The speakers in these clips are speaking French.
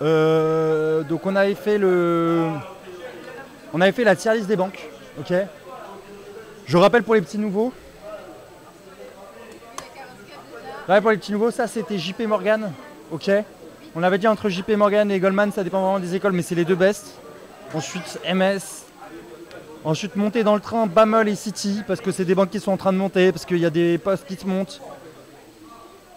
Euh, donc on avait fait le. On avait fait la tier list des banques. Ok? Je rappelle pour les petits nouveaux. Ouais, pour les petits nouveaux, ça c'était JP Morgan. Ok? On avait dit entre JP Morgan et Goldman, ça dépend vraiment des écoles, mais c'est les deux best. Ensuite MS. Ensuite monter dans le train Bamel et City, parce que c'est des banques qui sont en train de monter, parce qu'il y a des postes qui se montent.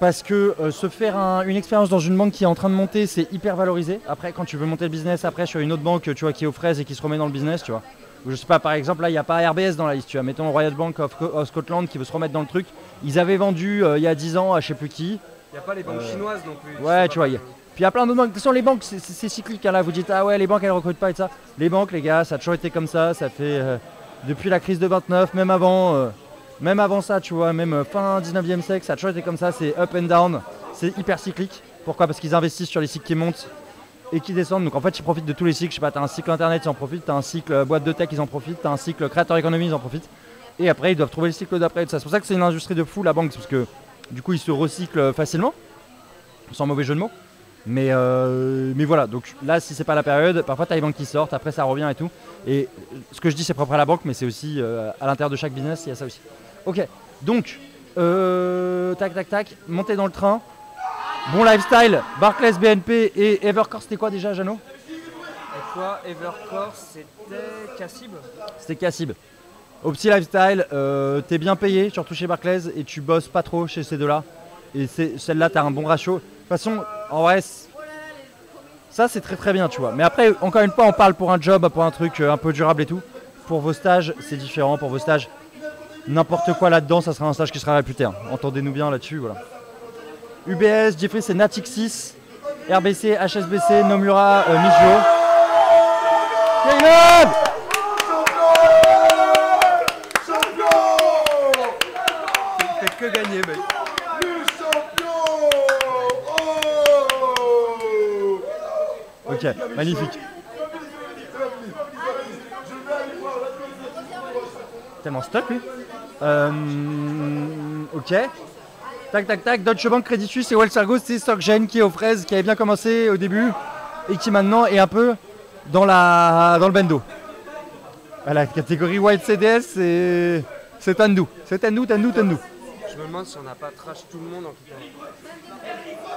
Parce que euh, se faire un- une expérience dans une banque qui est en train de monter, c'est hyper valorisé. Après, quand tu veux monter le business après sur une autre banque, tu vois, qui est aux fraises et qui se remet dans le business, tu vois. Ou Je sais pas, par exemple, là, il n'y a pas RBS dans la liste, tu vois. Mettons Royal Bank of, Co- of Scotland qui veut se remettre dans le truc. Ils avaient vendu euh, il y a 10 ans à je sais plus qui. Il n'y a pas les banques Euh, chinoises non plus. ouais, tu vois, mal. y a- Puis il y a plein d'autres banques. De toute façon, les banques, c'est- cyclique. hein, là, vous dites, ah ouais, les banques, elles recrutent pas et ça. Les banques, les gars, ça a toujours été comme ça. Ça fait euh, depuis la crise de 29, même avant, euh, même avant ça, tu vois, même euh, fin 19e siècle, ça a toujours été comme ça. C'est up and down. C'est hyper cyclique. Pourquoi? Parce qu'ils investissent sur les cycles qui montent et qui descendent. Donc en fait, ils profitent de tous les cycles. Je sais pas, t'as un cycle internet, ils en profitent. T'as un cycle euh, boîte de tech, ils en profitent. T'as un cycle créateur économie, ils en profitent. Et après, ils doivent trouver le cycle d'après. C'est pour ça que c'est une industrie de fou, la banque, parce que du coup, ils se recyclent facilement, sans mauvais jeu de mots. Mais, euh, mais voilà, donc là, si c'est pas la période, parfois tu as les banques qui sortent, après ça revient et tout. Et euh, ce que je dis, c'est propre à la banque, mais c'est aussi euh, à l'intérieur de chaque business, il y a ça aussi. Ok, donc, euh, tac, tac, tac, montez dans le train. Bon lifestyle, Barclays, BNP et Evercore, c'était quoi déjà, Jeannot? Et quoi, Evercore, c'était Cassib? C'était Cassib. Au petit lifestyle, euh, t'es bien payé, surtout chez Barclays, et tu bosses pas trop chez ces deux-là. Et celle-là, t'as un bon ratio. De toute façon, en vrai, ça c'est très très bien, tu vois. Mais après, encore une fois, on parle pour un job, pour un truc euh, un peu durable et tout. Pour vos stages, c'est différent. Pour vos stages, n'importe quoi là-dedans, ça sera un stage qui sera réputé. hein. Entendez-nous bien là-dessus, voilà. UBS, Jeffrey, c'est Natixis. RBC, HSBC, Nomura, euh, Mizuho. Caleb Il fait que gagner, mec. Ok, magnifique. Tellement stock lui. Euh, ok. Tac tac tac, Deutsche Bank, Credit Suisse et Wells Fargo, c'est SocGen qui est aux fraises, qui avait bien commencé au début et qui maintenant est un peu dans, la, dans le bendo. À la catégorie White CDS, c'est c'est Tandou. C'est Tandou, Tandou, Tandou. Je me demande si on n'a pas trash tout le monde en quittant.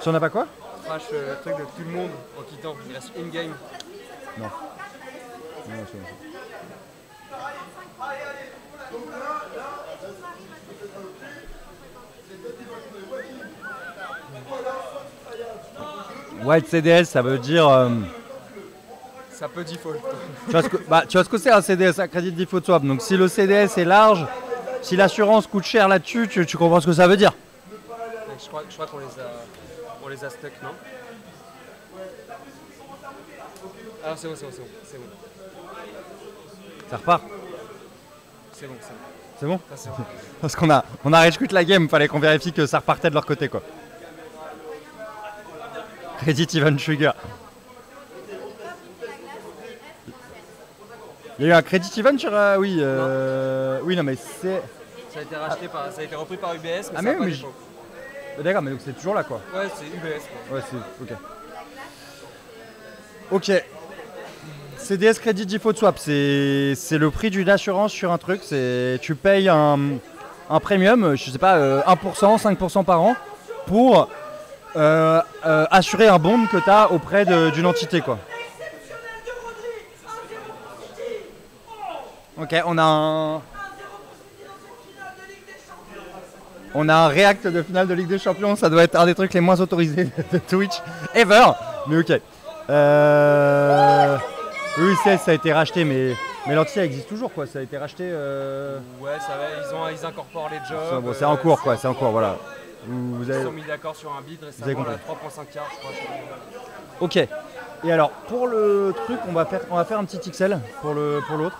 Si on a pas quoi? Trash euh, le truc de tout le monde en quittant. Il reste une game. Non. White CDS, ça veut dire. euh, Ça peut default. tu, vois ce que, bah, tu vois ce que c'est un CDS, un crédit default swap. Donc si le CDS est large, si l'assurance coûte cher là-dessus, tu, tu comprends ce que ça veut dire. Mais Je crois, je crois qu'on les a, on les a stuck, non? Ah c'est bon, c'est bon, c'est bon, c'est bon, Ça repart? c'est bon, c'est bon. C'est bon? Ça, c'est bon. Parce qu'on a, on a la game, fallait qu'on vérifie que ça repartait de leur côté quoi. Credit Event Trigger. Il y a eu un Credit Event sur. euh, oui, euh, oui, non mais c'est. Ça a été racheté par, ça a été repris par UBS, mais Ah, ça mais a pas oui, mais D'accord, mais donc c'est toujours là quoi. Ouais, c'est UBS. Quoi. Ouais, c'est. Ok. Ok. CDS Credit Default Swap, c'est c'est le prix d'une assurance sur un truc. C'est Tu payes un, un premium, je sais pas, euh, 1%, 5% par an, pour euh, euh, assurer un bond que tu as auprès d'une entité. quoi. Ok, on a un. On a un React de finale de Ligue des Champions, ça doit être un des trucs les moins autorisés de Twitch ever. Mais ok. Euh... Oui, ça a été racheté, mais, mais l'entité existe toujours quoi. Ça a été racheté. euh, Ouais, ça va, ils, ont, ils incorporent les jobs. bon, c'est euh, en cours quoi, c'est en cours, voilà. Vous, vous Ils avez... sont mis d'accord sur un bid récemment, là, 3.5 quarts, je crois. Ok. Et alors pour le truc, on va faire, on va faire un petit XL pour le pour l'autre.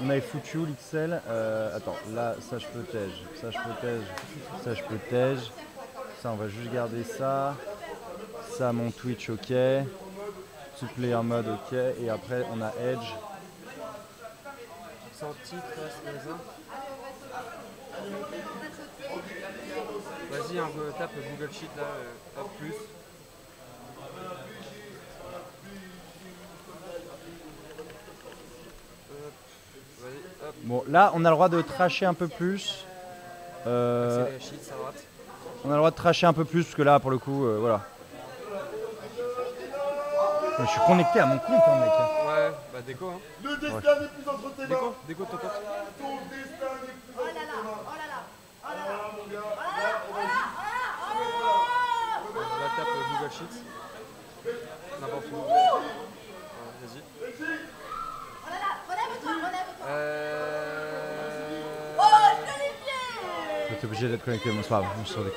On avait foutu l'XL Euh, Attends, là, ça je peux tège, ça je peux tège, ça je peux tège. Ça, on va juste garder ça. Ça, mon Twitch, ok. Tout player mode, ok. Et après, on a Edge. Sans titre, c'est. Vas-y, un peu, tape Google Sheet là, euh, hop, plus. Bon, là, on a le droit de tracher un peu plus. Euh, on a le droit de tracher un peu plus, parce que là, pour le coup, euh, voilà. Je suis connecté à mon compte, hein, mec. Ouais, bah déco hein. Le destin n'est plus entre tes mains. Déco, déco de ton pote. Ton destin n'est plus Oh là là, oh là là, oh là là, mon gars. oh là là, oh là là, Là, tape Google Sheet. N'importe où. Ouais, Vas-y. oh là là, relève-toi, relève-toi. Euh... Oh, je T'es obligé d'être connecté, pas grave, je suis sur des-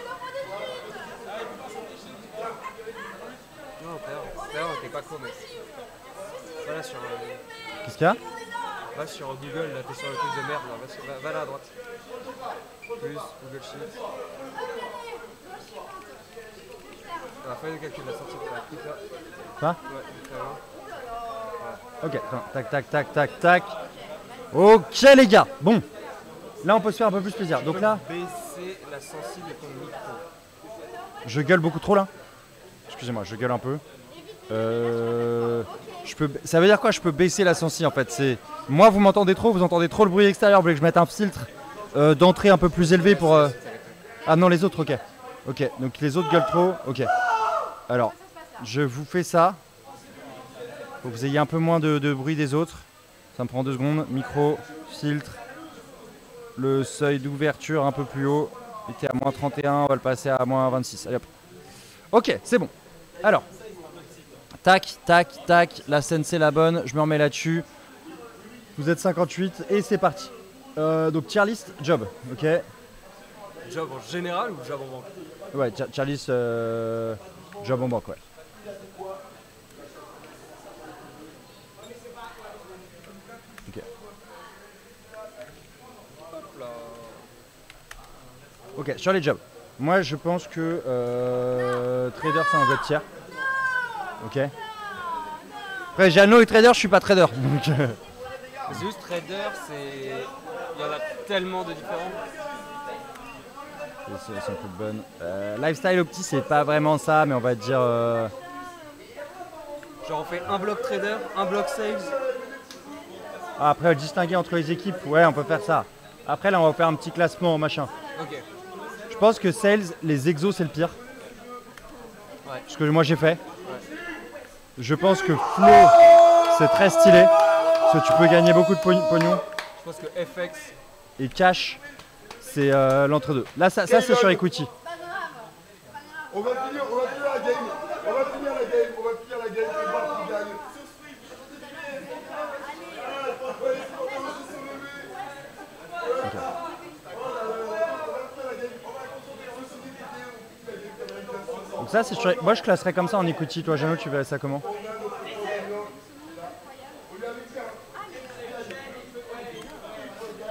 Non, t'es pas con, mec. Va là sur, euh, Qu'est-ce qu'il y a va sur Google, là, t'es sur le truc de merde, là. Va, sur- va- va là à droite. Plus, Google Sheet. La feuille de calcul, la sortie de la clique là. Ça Ouais, très bien. Ok, attends, tac, tac, tac, tac, tac. Ok, les gars, bon. Là, on peut se faire un peu plus plaisir. Donc là, Baisser la sensible je gueule beaucoup trop là. Excusez-moi, je gueule un peu. Euh, ça veut dire quoi Je peux baisser la sensi en fait? C'est moi, vous m'entendez trop, vous entendez trop le bruit extérieur. Vous voulez que je mette un filtre euh, d'entrée un peu plus élevé pour. euh, Ah non, les autres, ok. Ok, donc les autres gueulent trop. Ok. Alors, je vous fais ça. Faut que vous ayez un peu moins de, bruit des autres. Ça me prend deux secondes. Micro, filtre. Le seuil d'ouverture un peu plus haut. Était à moins 31, on va le passer à moins 26. Allez hop. Ok, c'est bon. Alors, tac, tac, tac. La scène c'est la bonne. Je me remets là-dessus. Vous êtes 58 et c'est parti. Euh, donc tier list, job. Ok. Job en général ou job en banque? Ouais, tier, tier list, euh, job en banque, ouais. Ok. Hop là. Ok, sur les jobs. Moi, je pense que euh, trader, c'est un god tiers. Ok. Après, Jano et trader, je suis pas trader. Donc, euh, juste trader, c'est. Il y en a tellement de différents. c'est c'est un peu de bonne. Euh, lifestyle opti, c'est pas vraiment ça, mais on va dire. euh, Genre on fait un bloc trader, un bloc sales. ah, après, distinguer entre les équipes, ouais, on peut faire ça. Après, là, on va faire un petit classement, machin. Ok. Je pense que sales, les exos, c'est le pire. Ouais. Ce que moi j'ai fait. Je pense que flow, c'est très stylé. Parce que tu peux gagner beaucoup de pogn- pognon. Je pense que FX. Et cash, c'est euh, l'entre-deux. Là, ça, ça c'est sur equity. On va finir, on va finir la game. On va finir la game. On va finir la game. On va qui gagne. Donc ça, c'est. Moi, je classerais comme ça en equity. Toi, Jano, tu verrais ça comment?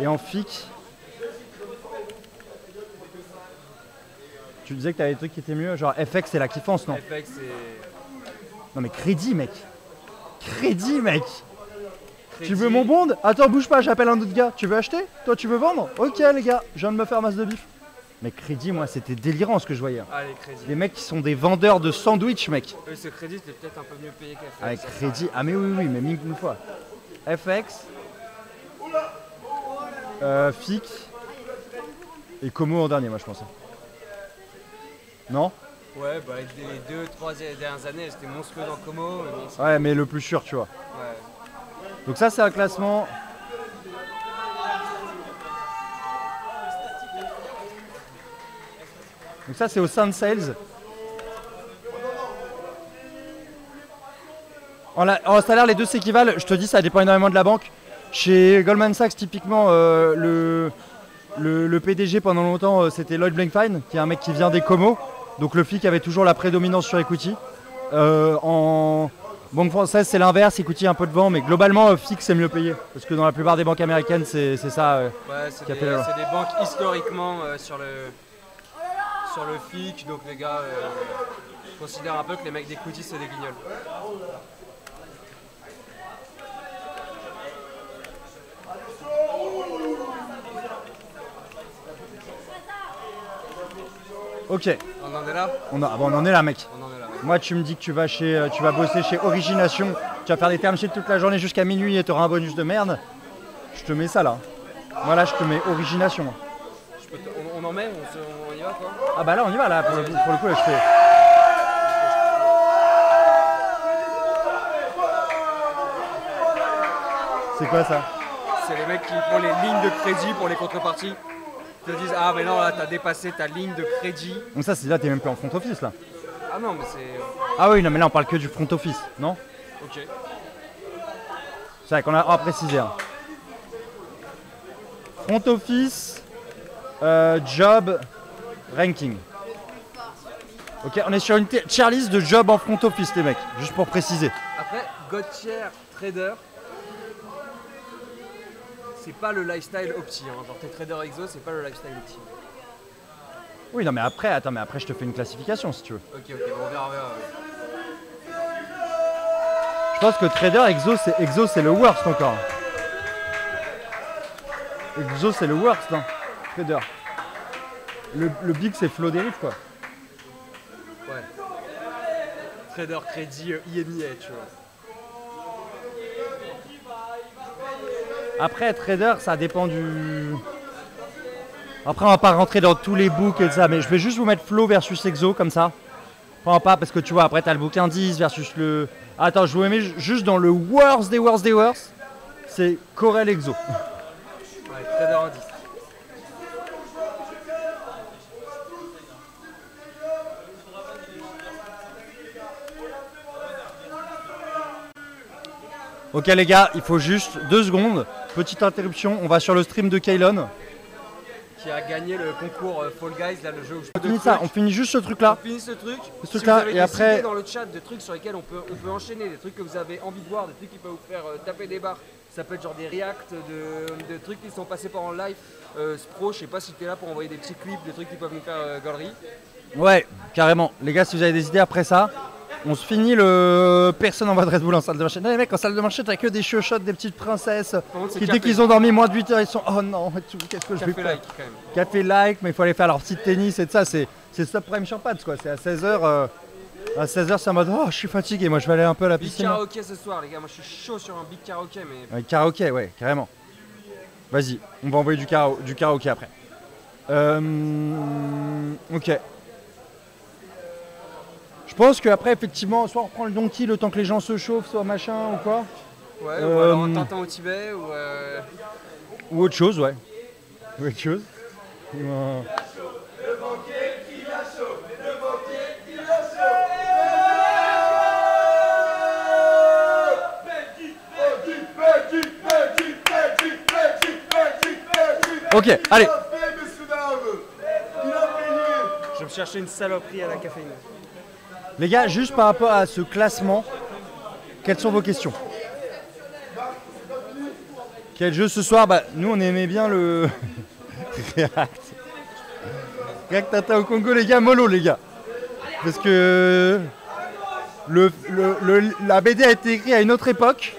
Et en FIC Tu disais que t'avais des trucs qui étaient mieux, genre FX c'est la kiffance, non? FX c'est. Non mais crédit mec Crédit mec Tu veux mon bond? Attends bouge pas, j'appelle un autre gars. Tu veux acheter? Toi tu veux vendre? Ok les gars, je viens de me faire masse de bif. Mais crédit moi c'était délirant ce que je voyais. hein. Des mecs qui sont des vendeurs de sandwich mec. Eux, ce crédit, c'était peut-être un peu mieux payé qu'FX. Avec crédit. Ah mais oui oui mais mille une fois. FX. Euh, FIC. Et Como en dernier moi je pense. hein. Non? Ouais, bah, avec les deux, trois dernières années, elles étaient monstrueuses en Como. Mais bon, c'est- Ouais mais le plus sûr tu vois. ouais. Donc ça c'est un classement. Donc ça c'est au sein de sales. En, la- en salaire les deux s'équivalent, je te dis ça dépend énormément de la banque. Chez Goldman Sachs typiquement euh, le, le, le PDG pendant longtemps euh, c'était Lloyd Blankfein qui est un mec qui vient des Como. Donc le FIC avait toujours la prédominance sur equity. Euh, en banque française c'est l'inverse, equity un peu de vent mais globalement FIC c'est mieux payé. Parce que dans la plupart des banques américaines c'est ça. Ouais, c'est Qui a des, fait la loi. c'est des banques historiquement sur le sur le FIC, donc les gars euh, considèrent un peu que les mecs d'equity c'est des guignols. Ok, On en est là? On, a- ah bon, on en est là, mec. On en est là. Moi, tu me dis que tu vas, chez, euh, tu vas bosser chez Origination, tu vas faire des termes sheets toute la journée jusqu'à minuit et tu auras un bonus de merde. Je te mets ça là. Voilà, je te mets Origination. Je peux te- on, on en met on, se- on y va quoi Ah bah là, on y va là. Pour le, pour le coup, là, je fais. C'est quoi ça C'est les mecs qui font les lignes de crédit pour les contreparties. Ils te disent Ah, mais non, là, t'as dépassé ta ligne de crédit. Donc ça, c'est là, t'es même plus en front office là. Ah non, mais c'est. Ah oui, non, mais là, on parle que du front office, non Ok. C'est vrai qu'on a, on a précisé. hein. Front office, euh, job, ranking. Ok, on est sur une tier list de job en front office, les mecs, juste pour préciser. Après, Godtier Trader, c'est pas le lifestyle opti. Hein. Genre, tes traders exo, c'est pas le lifestyle opti. Oui, non, mais après, attends, mais après, je te fais une classification si tu veux. Ok, ok, bon, on verra, on verra. Je pense que trader exo, c'est exo, c'est le worst encore. Exo, c'est le worst, hein. Trader. Le, le big, c'est flow dérive, quoi. Ouais. Trader crédit euh, IMIA, tu vois. Après, trader, ça dépend du. Après, on va pas rentrer dans tous les books et ça, mais je vais juste vous mettre flow versus exo comme ça. Prends pas parce que tu vois, après, t'as le book indice versus le. Attends, je vous mets ju- juste dans le worst des worst des worst. C'est Corel exo. Ouais, trader indice. Ok, les gars, il faut juste deux secondes. Petite interruption, on va sur le stream de Kaylon. Qui a gagné le concours euh, Fall Guys, là, le jeu où je On finit ça, on finit juste ce truc là. On finit ce truc. Ce Si truc-là, vous avez et des après- idées dans le chat de trucs sur lesquels on peut, on peut enchaîner, des trucs que vous avez envie de voir, des trucs qui peuvent vous faire euh, taper des barres. Ça peut être genre des reacts de, de trucs qui sont passés par en live. Euh, Spro, je sais pas si tu es là pour envoyer des petits clips, des trucs qui peuvent nous faire euh, galerie. Ouais, carrément. Les gars, si vous avez des idées après ça, on se finit le. Personne en va de Red Bull en salle de marché. Non, les mecs, en salle de marché, t'as que des chuchotes, des petites princesses contre, qui, dès qu'ils ont dormi moins de 8 heures, ils sont Oh non, et tout, qu'est-ce que je vais Café faire like quand même. Café like, mais il faut aller faire leur petit tennis et tout ça. C'est c'est stop prime champagne, quoi. C'est à 16h. à 16h, c'est en mode Oh, je suis fatigué, moi je vais aller un peu à la Big piscine. karaoké ce soir, les gars. Moi je suis chaud sur un big karaoké, mais Ouais, karaoké, ouais, carrément. Vas-y, on va envoyer du, kara- du karaoké après. Euh, ok. Je pense qu'après, effectivement, soit on reprend le donkey le temps que les gens se chauffent, soit machin ou quoi. ouais, Euh, ou alors un Tintin au Tibet, ou. euh, Ou autre chose, ouais. Ou autre chose. Ou un- Ok, allez. Je vais me chercher une saloperie à la caféine. Les gars, juste par rapport à ce classement, quelles sont vos questions Quel jeu ce soir Bah, nous on aimait bien le React. React Tata au Congo, les gars, mollo, les gars. Parce que la BD a été écrite à une autre époque.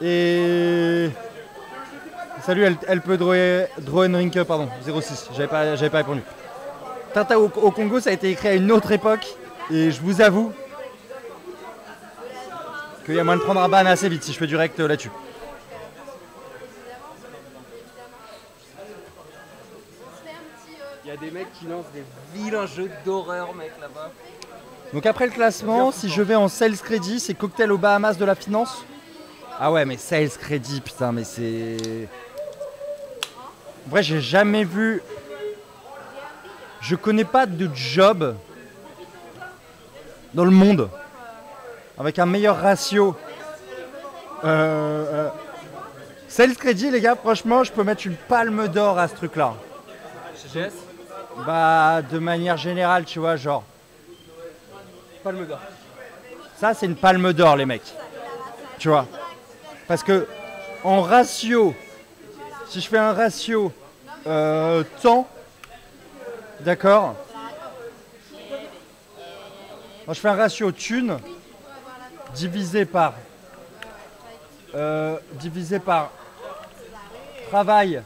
Et. Salut, elle, elle peut Droenrinke, pardon, 06, j'avais pas, pas répondu. Tata au Congo, ça a été écrit à une autre époque. Et je vous avoue qu'il y a moyen de prendre un ban assez vite si je fais du rect euh, là-dessus. Il y a des mecs qui lancent des vilains jeux d'horreur, mec, là-bas. Donc après le classement, si je vais en sales crédit, c'est cocktail aux Bahamas de la finance? Ah ouais, mais sales crédit, putain, mais c'est. En vrai, j'ai jamais vu. Je connais pas de job dans le monde avec un meilleur ratio. Euh, euh, Sales crédit, les gars, franchement, je peux mettre une palme d'or à ce truc-là. CGS Bah, de manière générale, tu vois, genre. Palme d'or. Ça, c'est une palme d'or, les mecs. Tu vois Parce que en ratio, si je fais un ratio euh, temps, d'accord Quand je fais un ratio thune divisé par euh, divisé par travail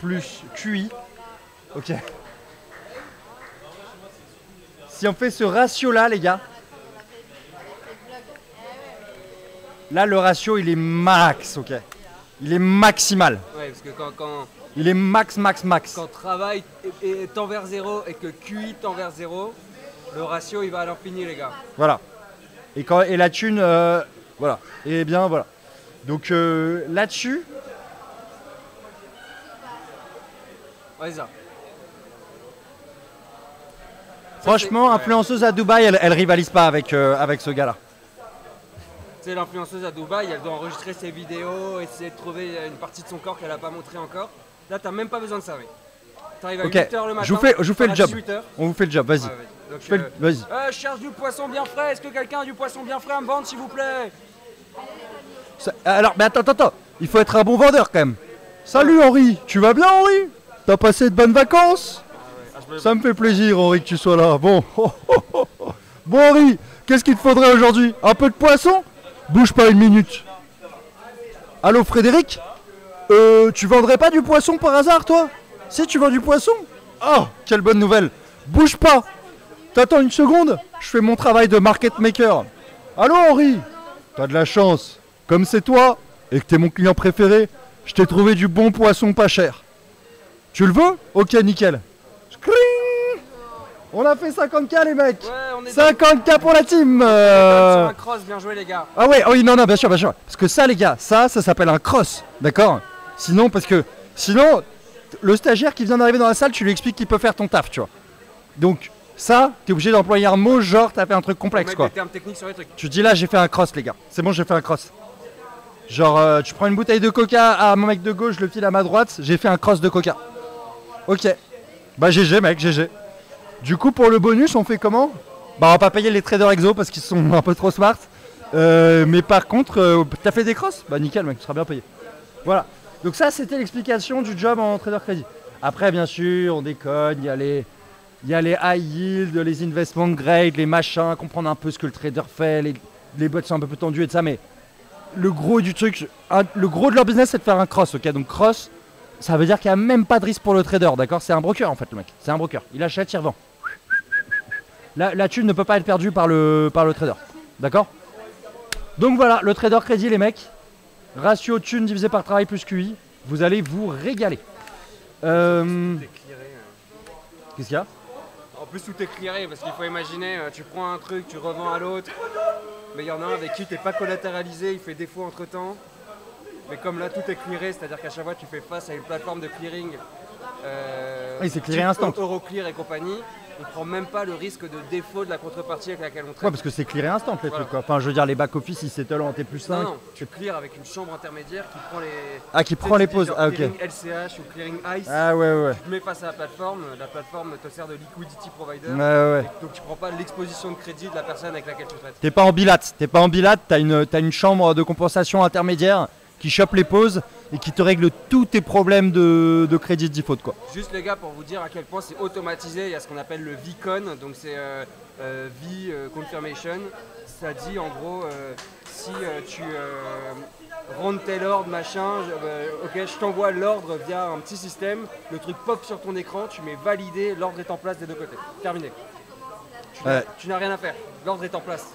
plus QI, ok si on fait ce ratio-là, les gars, là, le ratio, il est max, ok Il est maximal. Ouais, parce que quand, quand, Il est max, max, max. quand travail est, est tend vers 0 et que QI tend vers 0, le ratio il va à l'infini les gars. Voilà. Et, quand, et la thune, euh, voilà. Et bien, voilà. Donc euh, là-dessus, Ouais, ça. franchement, influenceuse à Dubaï, elle, elle rivalise pas avec, euh, avec ce gars-là. C'est l'influenceuse à Dubaï, elle doit enregistrer ses vidéos, essayer de trouver une partie de son corps qu'elle a pas montré encore. Là, t'as même pas besoin de ça, mec. T'arrives à Ok, 8h le matin. je vous fais, je vous fais le job. 18h. On vous fait le job, vas-y. Donc, Je euh, Vas-y. euh, je cherche du poisson bien frais. Est-ce que quelqu'un a du poisson bien frais à me vendre, s'il vous plaît? Ça- Alors, mais attends, attends, attends. Il faut être un bon vendeur quand même. Salut Henri, tu vas bien Henri? T'as passé de bonnes vacances? Ah, Ça me fait plaisir Henri que tu sois là. Bon. bon Henri, qu'est-ce qu'il te faudrait aujourd'hui? Un peu de poisson? Bouge pas une minute. Allô Frédéric? Euh, tu vendrais pas du poisson par hasard toi? Si tu vends du poisson? Oh, quelle bonne nouvelle. Bouge pas. T'attends une seconde Je fais mon travail de market maker. Allô Henri T'as de la chance. Comme c'est toi et que t'es mon client préféré, je t'ai trouvé du bon poisson pas cher. Tu le veux? Ok, nickel. On a fait 50k les mecs Ouais, on est dans- 50k pour la team sur euh. un cross, bien joué les gars. Ah ouais, oui, non, non, bien sûr, bien sûr. Parce que ça, les gars, ça, ça s'appelle un cross, d'accord? Sinon, parce que, sinon, le stagiaire qui vient d'arriver dans la salle, tu lui expliques qu'il peut faire ton taf, tu vois. Donc, ça, t'es obligé d'employer un mot genre, t'as fait un truc complexe, quoi. des termes techniques sur les trucs. Tu dis là, j'ai fait un cross, les gars. C'est bon, j'ai fait un cross. Genre, euh, tu prends une bouteille de coca à mon mec de gauche, je le file à ma droite, j'ai fait un cross de coca. Ok. Bah, GG, mec, GG. Du coup, pour le bonus, on fait comment? Bah, on va pas payer les traders exo parce qu'ils sont un peu trop smart. Euh, mais par contre, euh, t'as fait des crosses? Bah, nickel, mec, tu seras bien payé. Voilà. Donc, ça, c'était l'explication du job en trader crédit. Après, bien sûr, on déconne, il y a les. Il y a les high yield, les investment grade, les machins, comprendre un peu ce que le trader fait, les, les boîtes sont un peu plus tendues et tout ça, mais le gros du truc, un- le gros de leur business c'est de faire un cross, ok? Donc cross, ça veut dire qu'il n'y a même pas de risque pour le trader, d'accord? C'est un broker en fait le mec, c'est un broker, il achète, il revend. La, la thune ne peut pas être perdue par le, par le trader, d'accord? Donc voilà, le trader crédit les mecs, ratio thune divisé par travail plus QI, vous allez vous régaler. Euh, euh. Qu'est-ce qu'il y a? Plus, tout est clearé parce qu'il faut imaginer, euh, tu prends un truc, tu revends à l'autre. Mais il y en a un avec qui tu n'es pas collatéralisé, il fait défaut entre temps. Mais comme là, tout est clearé, c'est-à-dire qu'à chaque fois, tu fais face à une plateforme de clearing. Euh, Oui, c'est clearé type instant. Euroclear et compagnie. On prend même pas le risque de défaut de la contrepartie avec laquelle on traite. Ouais, parce que c'est clearé instant les Voilà. trucs quoi. Enfin, je veux dire, les back-office ils settle en T plus 5. non, non, tu clears avec une chambre intermédiaire qui prend les. Ah, qui prend les pauses. Ah, ok. Clearing LCH ou clearing ICE. Ah, ouais, ouais. Tu te mets face à la plateforme, la plateforme te sert de liquidity provider. Ouais, ouais. Donc tu prends pas l'exposition de crédit de la personne avec laquelle tu traites. T'es pas en bilate, t'es pas en bilate, t'as une, t'as une chambre de compensation intermédiaire qui chope les pauses et qui te règle tous tes problèmes de, de crédit default quoi. Juste les gars pour vous dire à quel point c'est automatisé, il y a ce qu'on appelle le VCon, donc c'est euh, euh, V euh, Confirmation. Ça dit en gros euh, si tu rentres tel ordre, machin, je- ok je t'envoie l'ordre via un petit système, le truc pop sur ton écran, tu mets validé, l'ordre est en place des deux côtés. Terminé. Tu n'as- Ouais. tu n'as rien à faire, l'ordre est en place.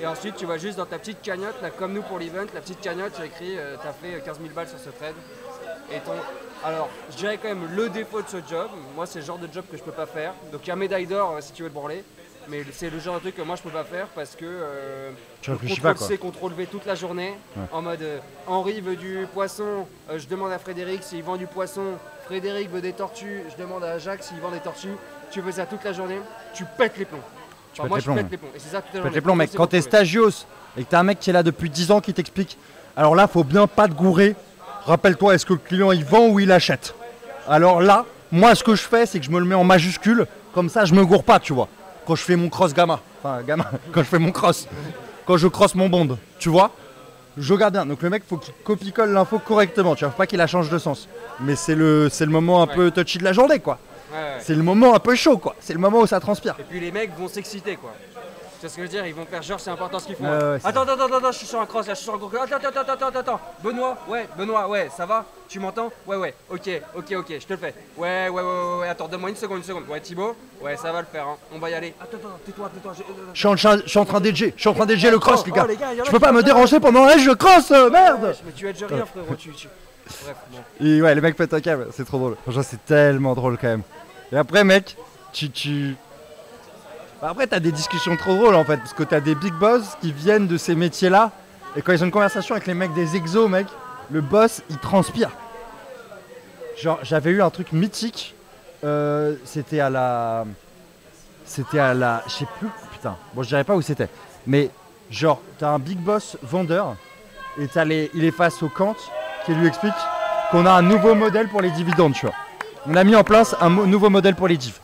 Et ensuite, tu vas juste dans ta petite cagnotte, là, comme nous pour l'event, la petite cagnotte, j'ai écrit, euh, t'as fait 15 000 balles sur ce trade. Et ton... Alors, je dirais quand même le défaut de ce job, moi c'est le genre de job que je peux pas faire. Donc il y a médaille d'or euh, si tu veux te branler, mais c'est le genre de truc que moi je peux pas faire parce que euh, Tu réfléchis pas, quoi. C, contrôle V toute la journée, en mode euh, Henri veut du poisson, euh, je demande à Frédéric s'il vend du poisson, Frédéric veut des tortues, je demande à Jacques s'il vend des tortues, tu fais ça toute la journée, tu pètes les plombs. Tu Enfin, pètes moi les je pète les plombs, et c'est ça Pète les plombs mec, quand t'es stagios et que t'as un mec qui est là depuis 10 ans qui t'explique, alors là faut bien pas te gourer, rappelle-toi est-ce que le client il vend ou il achète? Alors là, moi ce que je fais c'est que je me le mets en majuscule, comme ça je me gourre pas tu vois, quand je fais mon cross gamma, enfin gamma, quand je fais mon cross, quand je cross mon bond, tu vois. Je regarde bien, donc le mec faut qu'il copie-colle l'info correctement, tu vois, faut pas qu'il la change de sens. Mais c'est le, c'est le moment un Ouais. peu touchy de la journée quoi. Ouais. C'est le moment un peu chaud quoi. C'est le moment où ça transpire. Et puis les mecs vont s'exciter quoi. sais ce que je veux dire? Ils vont faire genre c'est important ce qu'ils font. Hein. ouais, c'est attends, attends, attends, attends, je suis sur un cross là, je suis sur un gros cross. Attends, attends, attends, attends, attends. Benoît, ouais, Benoît, ouais, ça va? Tu m'entends? Ouais, ouais, ok, ok, ok, je te le fais. Ouais, ouais, ouais, ouais, ouais, attends, donne-moi une seconde, une seconde. Ouais, Thibaut, ouais, ça va le faire, hein. on va y aller. Attends, attends, tais-toi, tais-toi. Je suis en en train d'edger, je suis en train d'edger le cross, Oh, les gars. oh, les Je peux qui pas me déranger pendant un je cross, euh, merde Mais tu as rien, frérot, tu. tu- Bref, bon. Et ouais, les mecs pètent un câble, c'est trop drôle. Franchement, c'est tellement drôle quand même. Et après, mec, tu. tu... Bah, après, t'as des discussions trop drôles en fait, parce que t'as des big boss qui viennent de ces métiers-là, et quand ils ont une conversation avec les mecs des exos, mec, le boss il transpire. Genre, j'avais eu un truc mythique, euh, c'était à la. C'était à la. Je sais plus, putain, bon, je dirais pas où c'était, mais genre, t'as un big boss vendeur, et t'as les, il est face au Kant qui lui explique qu'on a un nouveau modèle pour les dividendes, tu vois. On a mis en place un nouveau modèle pour les divs.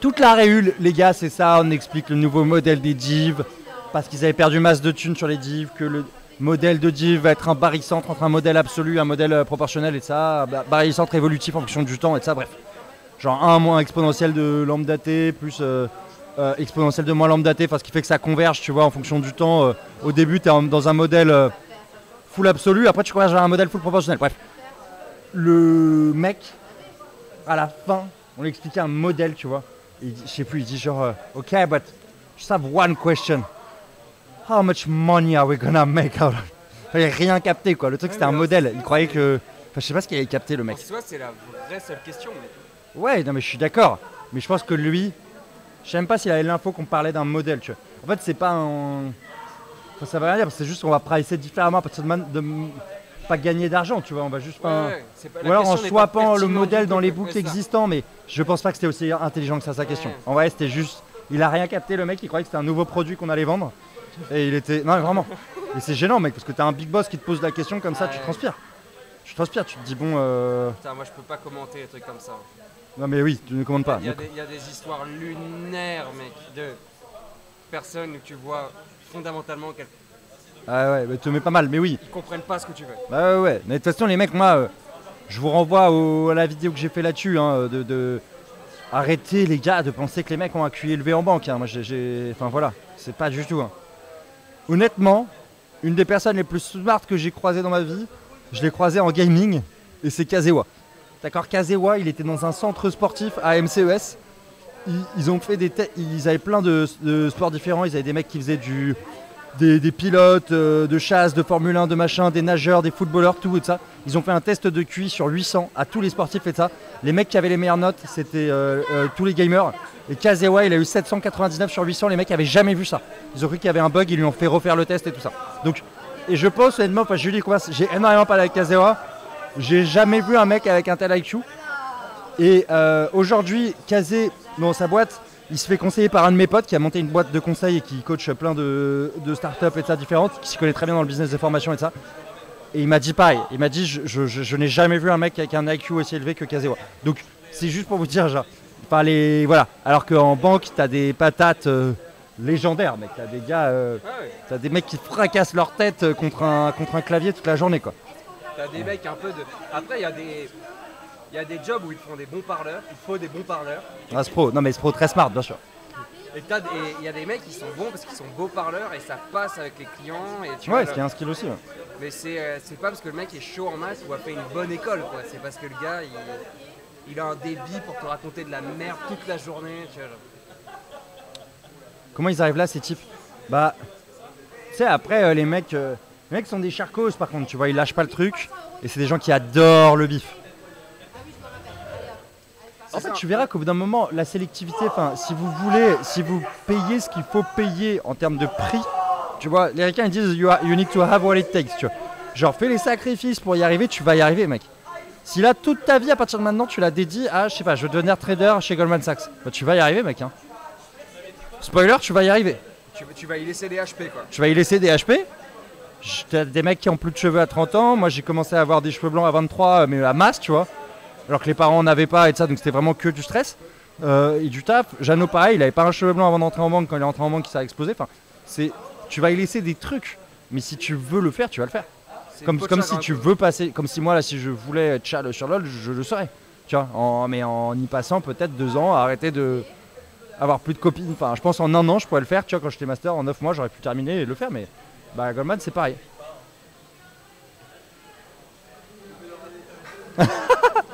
Toute la réule, les gars, c'est ça, on explique le nouveau modèle des divs, parce qu'ils avaient perdu masse de thunes sur les divs, que le modèle de div va être un barycentre entre un modèle absolu un modèle euh, proportionnel et ça, bah, barycentre évolutif en fonction du temps et ça, bref. Genre 1 moins exponentiel de lambda t plus euh, euh, exponentiel de moins lambda t, enfin ce qui fait que ça converge, tu vois, en fonction du temps. au début, tu es dans un modèle full absolu, après tu converges vers un modèle full proportionnel. Bref. Le mec, à la fin, on lui expliquait un modèle, tu vois. Je sais plus, il dit genre, euh, ok, but just have one question. How much money are we gonna make out of Enfin, Il a rien capté, quoi. Le truc, c'était un modèle. Il croyait que. Enfin, je sais pas ce qu'il avait capté, le mec. c'est la vraie seule question. mais- Ouais, non, mais je suis d'accord. Mais je pense que lui, je sais même pas s'il avait l'info qu'on parlait d'un modèle, tu vois. En fait, c'est pas un. Enfin, ça veut rien dire, c'est juste qu'on va pricer différemment à partir de, man- de m- pas gagner d'argent, tu vois. On va juste. Ouais, ouais, pas- Ou alors en swappant le modèle dans les boucles existants, mais je pense pas que c'était aussi intelligent que ça, sa question. En vrai, c'était juste. Il a rien capté, le mec, il croyait que c'était un nouveau produit qu'on allait vendre. Et il était. Non, vraiment. Et c'est gênant, mec, parce que t'as un big boss qui te pose la question comme ça, tu transpires. Tu transpires, tu te dis, bon. euh, Putain, moi je peux pas commenter des trucs comme ça. Non, mais oui, tu ne commandes pas. Il y, a des, il y a des histoires lunaires, mec, de personnes où tu vois fondamentalement qu'elles Ah ouais, bah, te mets pas mal, mais oui. comprennent pas ce que tu veux. Bah ouais, ouais. Mais de toute façon, les mecs, moi, euh, je vous renvoie au- à la vidéo que j'ai fait là-dessus. hein, de, de- Arrêtez, les gars, de penser que les mecs ont un QI élevé en banque. hein. Moi, j'ai-. Enfin, voilà. C'est pas du tout. hein. Honnêtement, une des personnes les plus smart que j'ai croisées dans ma vie, je l'ai croisé en gaming, et c'est Kazewa. D'accord, Kazewa, il était dans un centre sportif à MCES. Ils, ils ont fait des. Ils avaient plein de, de sports différents. Ils avaient des mecs qui faisaient du des, pilotes euh, de chasse, de Formule 1, de machin, des nageurs, des footballeurs, tout ça. Ils ont fait un test de QI sur 800 à tous les sportifs et ça. Les mecs qui avaient les meilleures notes, c'était euh, euh, tous les gamers. Et Kazewa, il a eu 799 sur 800. Les mecs avaient jamais vu ça. Ils ont cru qu'il y avait un bug, ils lui ont fait refaire le test et tout ça. Donc, et je pense honnêtement, enfin, j'ai énormément parlé avec Kazewa. J'ai jamais vu un mec avec un tel IQ. Et aujourd'hui, Kazé, dans sa boîte, il se fait conseiller par un de mes potes qui a monté une boîte de conseil et qui coach plein de, startups et de ça différentes, qui s'y connaît très bien dans le business de formation et de ça. Et il m'a dit pareil, il m'a dit je, n'ai jamais vu un mec avec un IQ aussi élevé que Kazewa. Donc c'est juste pour vous dire, genre, les, voilà. Alors qu'en banque, t'as des patates euh, légendaires, mec. T'as des gars, euh, t'as des mecs qui fracassent leur tête euh, contre un, contre un clavier toute la journée, quoi. T'as des mecs un peu de. Après, il y a des. Il y a des jobs où ils font des bons parleurs, il faut des bons parleurs. Ah, ce pro, non mais ce pro très smart, bien sûr. Et il y a des mecs qui sont bons parce qu'ils sont beaux parleurs et ça passe avec les clients. Et tu Ouais, vois, ce qui est un skill aussi. ouais. Mais c'est euh, pas parce que le mec est chaud en masse ou a fait une bonne école, quoi. C'est parce que le gars, il, il a un débit pour te raconter de la merde toute la journée. Tu vois. Comment ils arrivent là, ces types? Bah, tu sais, après, euh, les mecs, euh, les mecs sont des charcos, par contre, tu vois, ils lâchent pas le truc. Et c'est des gens qui adorent le bif. En fait, tu verras qu'au bout d'un moment, la sélectivité, enfin, si vous voulez, si vous payez ce qu'il faut payer en termes de prix, tu vois, les ricains ils disent you, are- you need to have what it takes, tu vois. Genre, fais les sacrifices pour y arriver, tu vas y arriver, mec. Si là, toute ta vie, à partir de maintenant, tu la dédies à, je sais pas, je veux devenir trader chez Goldman Sachs, bah, tu vas y arriver, mec. hein. Spoiler, tu vas y arriver. Tu, tu vas y laisser des HP, quoi. Tu vas y laisser des HP. T'as des mecs qui ont plus de cheveux à 30 ans. Moi, j'ai commencé à avoir des cheveux blancs à 23, mais à masse, tu vois. Alors que les parents n'en avaient pas et tout ça, donc c'était vraiment que du stress euh, et du taf. Jeannot, pareil, il avait pas un cheveu blanc avant d'entrer en banque. Quand il est entré en banque, ça a explosé. Enfin, c'est, tu vas y laisser des trucs. Mais si tu veux le faire, tu vas le faire. Comme, de comme si tu veux passer, comme si moi là, si je voulais être Charles sur LoL, je, le serais. Tu vois, en, mais en y passant peut-être deux ans à arrêter de, avoir plus de copines. Enfin, je pense en un an, je pourrais le faire. Tu vois, quand j'étais master, en 9 mois, j'aurais pu terminer et le faire. Mais bah, Goldman, c'est pareil.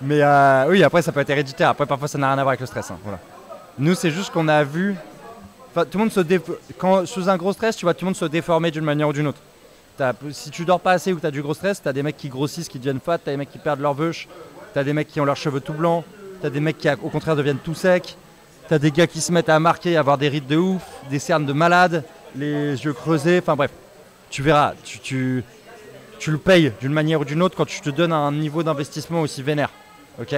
mais euh, oui, après, ça peut être héréditaire. Après, parfois, ça n'a rien à voir avec le stress. hein, voilà. Nous, c'est juste qu'on a vu. Tout le monde se dé... quand sous un gros stress, tu vois tout le monde se déformer d'une manière ou d'une autre. Si tu dors pas assez ou que tu as du gros stress, tu as des mecs qui grossissent, qui deviennent fat, tu as des mecs qui perdent leur veuche, tu as des mecs qui ont leurs cheveux tout blancs, tu as des mecs qui au contraire deviennent tout secs, tu as des gars qui se mettent à marquer, à avoir des rides de ouf, des cernes de malades, les yeux creusés, enfin bref. Tu verras, tu, tu, tu le payes d'une manière ou d'une autre quand tu te donnes un niveau d'investissement aussi vénère. Ok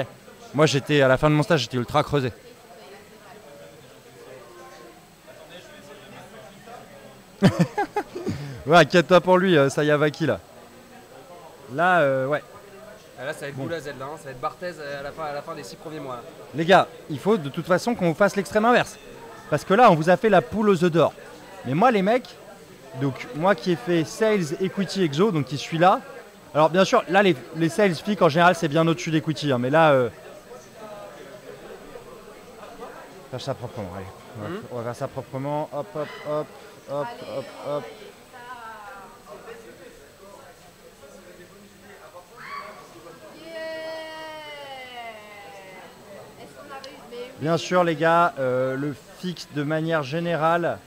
Moi j'étais à la fin de mon stage, j'étais ultra creusé. Ouais, inquiète-toi pour lui, euh, Sayavaki là. Là, euh, ouais. Ah, Là, ça va être boule à Z, là, hein. ça va être Barthez à la fin, à la fin des six premiers mois. Les gars, il faut de toute façon qu'on vous fasse l'extrême inverse. Parce que là, on vous a fait la poule aux œufs d'or. Mais moi, les mecs, donc moi qui ai fait Sales, Equity, Exo, donc qui suis là. Alors bien sûr, là, les, les Sales Flics en général, c'est bien au-dessus d'Equity. hein, mais là, euh, faire ça proprement. Allez, on va, Mhm. on va faire ça proprement. Hop, hop, hop, hop, hop, hop. Bien sûr, les gars, euh, le fixe de manière générale,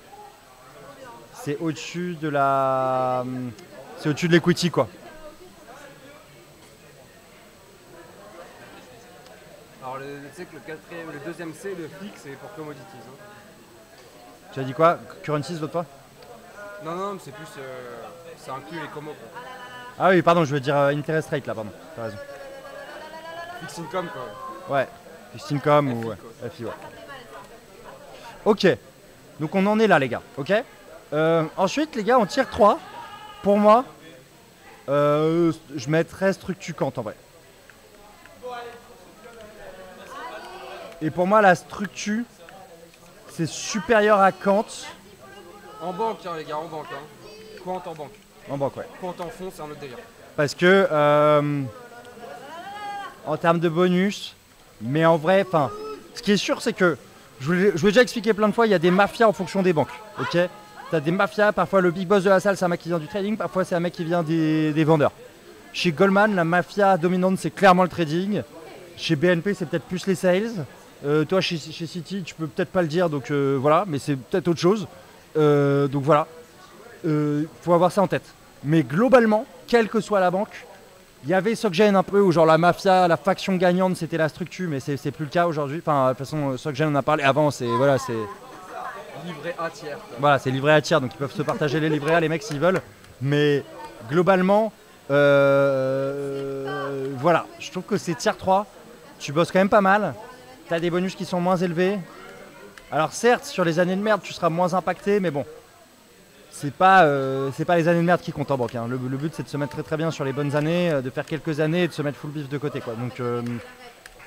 c'est au-dessus de la, c'est au-dessus de l'equity quoi. Le- tu sais que le, quatrième, le deuxième C, le FIC, c'est pour commodities. hein. Tu as dit quoi? Currencies l'autre fois? Non, non, mais c'est plus. euh, ça inclut les commos. quoi. Ah oui, pardon, je veux dire euh, interest rate là, pardon. T'as raison. Fixed income, quoi. Ouais, fixed income ou FI, ouais, quoi. FI, ouais. Ok, donc on en est là, les gars. Ok? Euh, ensuite, les gars, on tire 3. Pour moi, euh, je mettrais structure Kant en vrai. Et pour moi, la structure, c'est supérieur à Kant En banque, hein, les gars, en banque. Hein. Quant en banque. en banque, ouais. Quant en fonds, c'est un autre délire. Parce que euh, en termes de bonus, mais en vrai, enfin, ce qui est sûr, c'est que je vous l'ai je vous l'ai déjà expliqué plein de fois, il y a des mafias en fonction des banques. Ok? T'as des mafias, parfois le big boss de la salle, c'est un mec qui vient du trading, parfois c'est un mec qui vient des, des vendeurs. Chez Goldman, la mafia dominante, c'est clairement le trading. Chez BNP, c'est peut-être plus les sales. Euh, toi, chez, chez City, tu peux peut-être pas le dire, donc euh, voilà, mais c'est peut-être autre chose. Euh, donc voilà, il faut avoir ça en tête. Mais globalement, quelle que soit la banque, il y avait Soggen un peu où genre la mafia, la faction gagnante, c'était la structure, mais c'est plus le cas aujourd'hui. Enfin, de toute façon, Soggen en a parlé avant, c'est voilà, c'est Livré A tiers. quoi. voilà, c'est livré à tiers, donc ils peuvent se partager les livrets A, les mecs s'ils veulent. Mais globalement, euh, voilà, je trouve que c'est tiers 3. Tu bosses quand même pas mal. Tu as des bonus qui sont moins élevés. Alors certes, sur les années de merde, tu seras moins impacté, mais bon. C'est pas, euh, pas les années de merde qui comptent en banque. hein. Le, but c'est de se mettre très très bien sur les bonnes années, euh, de faire quelques années et de se mettre full bif de côté. Quoi. Donc euh,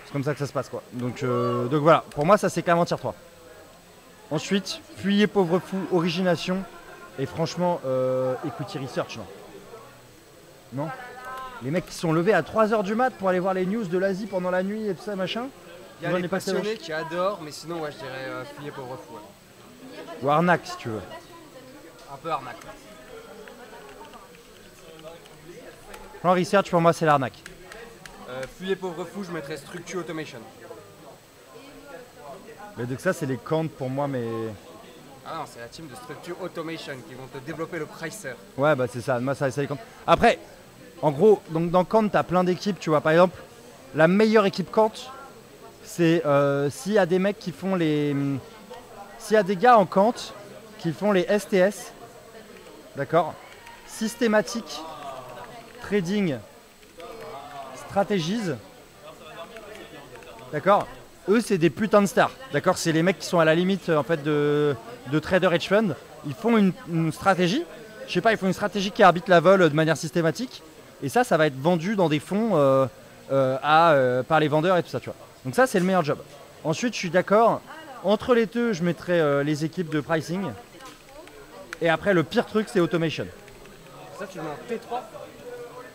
c'est comme ça que ça se passe. Quoi. Donc, donc voilà, pour moi ça c'est clairement tiers 3. Ensuite, fuyez pauvre fou, origination. Et franchement, equity research, non? Non? Les mecs qui sont levés à 3h du mat pour aller voir les news de l'Asie pendant la nuit et tout ça, machin? Il y a J'en les passionnés qui adorent, mais sinon, ouais, je dirais euh, fuyez pauvre fou. ouais. Ou arnaque, si tu veux. Un peu arnaque. En research, pour moi, c'est l'arnaque. Euh, fuyez pauvre fou, je mettrais structure automation. Mais donc ça, c'est les camps pour moi, mais... Ah non, c'est la team de structure automation qui vont te développer le pricer. Ouais, bah c'est ça. Moi, ça, c'est les camps. Après, en gros, donc dans Kant, tu as plein d'équipes, tu vois. Par exemple, la meilleure équipe Kant, c'est euh, s'il y a des mecs qui font les... S'il y a des gars en Kant qui font les STS, d'accord Systématique, trading, stratégies, d'accord Eux, c'est des putains de stars, d'accord C'est les mecs qui sont à la limite en fait de, de trader hedge fund. Ils font une, stratégie, je sais pas, ils font une stratégie qui arbitre la vol de manière systématique. Et ça, ça va être vendu dans des fonds euh, euh, par les vendeurs et tout ça, tu vois. Donc ça, c'est le meilleur job. Ensuite, je suis d'accord. Entre les deux, je mettrais euh, les équipes de pricing. Et après, le pire truc, c'est automation. Ça, tu le mets en T3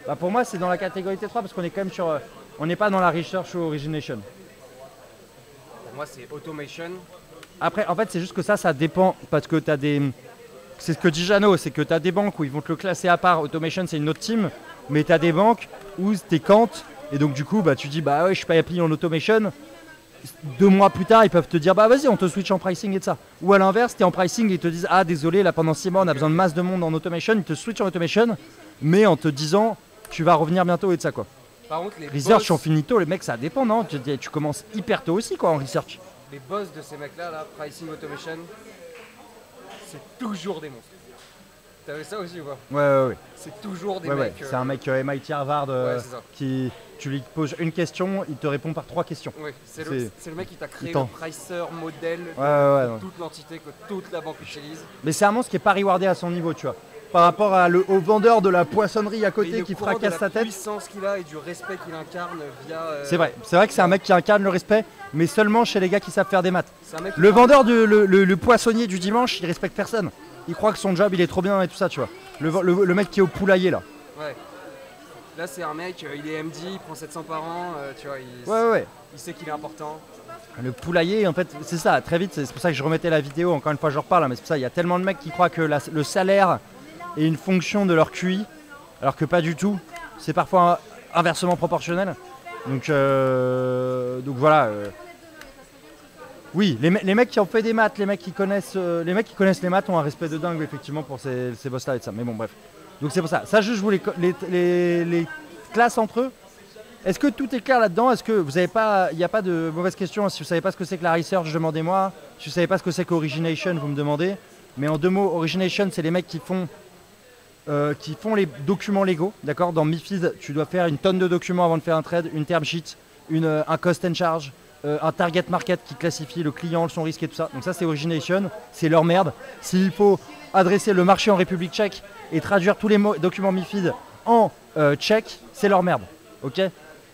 Bah, pour moi, c'est dans la catégorie T3 parce qu'on est quand même sur. euh, on n'est pas dans la research ou origination. Pour Moi, c'est automation. Après, en fait, c'est juste que ça, ça dépend parce que tu as des. C'est ce que dit Jeannot, c'est que tu as des banques où ils vont te le classer à part. Automation, c'est une autre team. Mais tu as des banques où t'es Kant. Et donc, du coup, bah, tu dis, bah ouais, je suis pas appris en automation. Deux mois plus tard, ils peuvent te dire, bah vas-y, on te switch en pricing et de ça. Ou à l'inverse, tu es en pricing et ils te disent, ah désolé, là pendant six mois, on a besoin de masse de monde en automation. Ils te switch en automation, mais en te disant, tu vas revenir bientôt et de ça, quoi. Par contre, les Research boss, en finito, les mecs, ça dépend, non? Tu, tu commences hyper tôt aussi, quoi, en research. les boss de ces mecs-là, là, pricing automation, c'est toujours des monstres. Vu ça aussi ou pas Ouais, ouais, ouais. C'est toujours des Ouais, ouais. mecs. C'est un mec euh, MIT Harvard euh, Ouais, c'est ça. qui. Tu lui poses une question, il te répond par trois questions. Ouais, c'est le, mec qui t'a créé le pricer modèle de toute l'entité que toute la banque utilise. Mais c'est un monstre qui est pas rewardé à son niveau, tu vois. Par rapport à le, au vendeur de la poissonnerie à côté qui fracasse sa tête. puissance qu'il a et du respect qu'il incarne via. euh, C'est vrai, c'est vrai que c'est un mec qui incarne le respect, mais seulement chez les gars qui savent faire des maths. Le vendeur, le, le- le poissonnier du dimanche, il respecte personne. Il croit que son job il est trop bien et tout ça, tu vois. Le, le- le mec qui est au poulailler là. Ouais. Là, c'est un mec, euh, il est MD, il prend 700 par an, euh, tu vois, il, Ouais, ouais, ouais. il sait qu'il est important. Le poulailler, en fait, c'est ça, très vite, c'est c'est pour ça que je remettais la vidéo, encore une fois, je reparle, hein, mais c'est pour ça, il y a tellement de mecs qui croient que la- le salaire est une fonction de leur QI, alors que pas du tout. C'est parfois inversement proportionnel. Donc, euh, donc voilà. Oui, les, me- les mecs qui ont fait des maths, les mecs qui connaissent, euh, les mecs qui connaissent les maths ont un respect de dingue, effectivement, pour ces, boss-là et ça. Mais bon, bref. Donc c'est pour ça. Ça, je co- les, les, classes entre eux. Est-ce que tout est clair là-dedans? Est-ce que vous avez pas, il n'y a pas de mauvaise question Si vous savez pas ce que c'est que la research, demandez-moi. Si vous savez pas ce que c'est qu'origination, vous me demandez. Mais en deux mots, origination, c'est les mecs qui font, euh, qui font les documents légaux, d'accord? Dans MiFID, tu dois faire une tonne de documents avant de faire un trade, une term sheet, euh, un cost and charge, euh, un target market qui classifie le client, son risque et tout ça. Donc ça, c'est origination, c'est leur merde. S'il faut adresser le marché en République tchèque et traduire tous les documents MiFID en euh, tchèque, c'est leur merde, ok?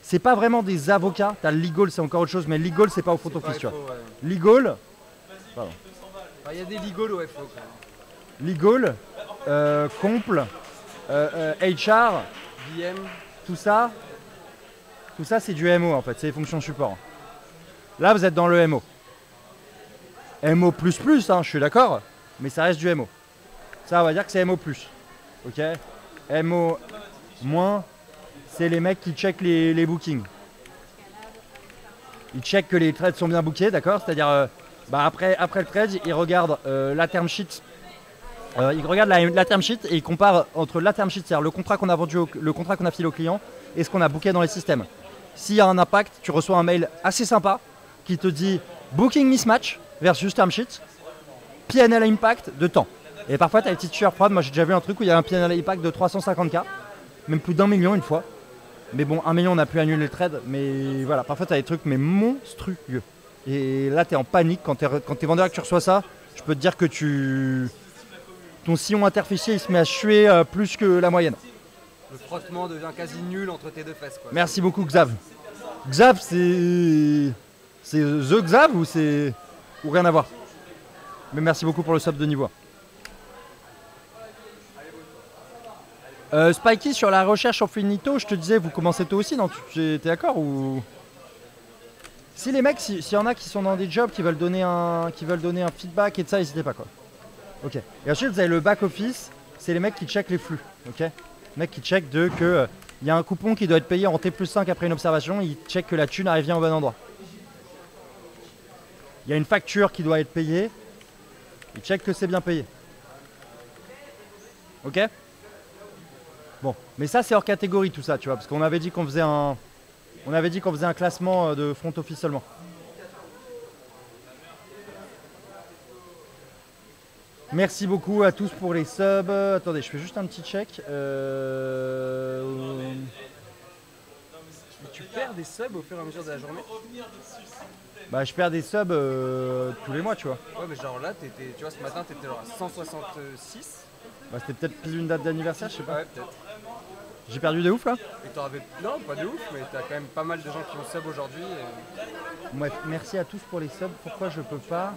C'est pas vraiment des avocats, t'as le legal c'est encore autre chose, mais legal c'est pas au front office, tu vois. Ouais. Legal, Bah, Il y a des legals au FO. quand même. legal, euh, comple, HR, BM, tout ça, tout ça c'est du MO en fait, c'est les fonctions support. Là vous êtes dans le MO. MO++, hein, je suis d'accord, mais ça reste du MO. Ça on va dire que c'est MO+. Ok? MO moins, c'est les mecs qui checkent les, bookings. Ils checkent que les trades sont bien bookés, d'accord? C'est-à-dire, euh, bah après, après le trade, ils regardent euh, la term sheet. Euh, ils regardent la, term sheet et ils comparent entre la term sheet, c'est-à-dire le contrat qu'on a vendu, le contrat qu'on a filé au client, et ce qu'on a booké dans les systèmes. S'il y a un impact, tu reçois un mail assez sympa qui te dit booking mismatch versus term sheet, PNL impact de temps. Et parfois, tu as des petites sueurs froides. Moi, j'ai déjà vu un truc où il y a un PNL impact de 350K, même plus d'un million une fois. Mais bon, un million, on a pu annuler le trade. Mais voilà, parfois, tu as des trucs mais monstrueux. Et là, tu es en panique quand tu es, vendeur et que tu reçois ça. Je peux te dire que tu. Ton sillon interfécier, il se met à chuer euh, plus que la moyenne. le frottement devient quasi nul entre tes deux fesses. Quoi. Merci beaucoup, Xav. Xav, c'est. C'est The Xav ou c'est. ou rien à voir? Mais merci beaucoup pour le sub de niveau. Euh, Spikey, sur la recherche en finito, je te disais, vous commencez tôt aussi, non? Tu es d'accord ou? Si les mecs, si- s'il y en a qui sont dans des jobs qui veulent donner un, qui veulent donner un feedback et de ça, n'hésitez pas quoi. Ok. Et ensuite, vous avez le back office, c'est les mecs qui checkent les flux. Ok? Mecs qui checkent de que euh, il y a un coupon qui doit être payé en T plus 5 après une observation, ils checkent que la thune arrive bien au bon endroit. Il y a une facture qui doit être payée, ils checkent que c'est bien payé. Ok? Bon, mais ça c'est hors catégorie tout ça, tu vois, parce qu'on avait dit qu'on faisait un. On avait dit qu'on faisait un classement euh, de front office seulement. Merci beaucoup à tous pour les subs. Attendez, je fais juste un petit check. Euh, Et tu perds des subs au fur et à mesure de la journée. Bah, je perds des subs euh, tous les mois, tu vois. Ouais, mais genre là, t'étais, tu vois, ce matin, t'étais genre à 166. Bah, c'était peut-être pile une date d'anniversaire, je sais pas. Ouais, peut-être. J'ai perdu de ouf là Et t'en avais. Non, pas de ouf, mais t'as quand même pas mal de gens qui ont sub aujourd'hui. et- merci à tous pour les subs. Pourquoi je peux pas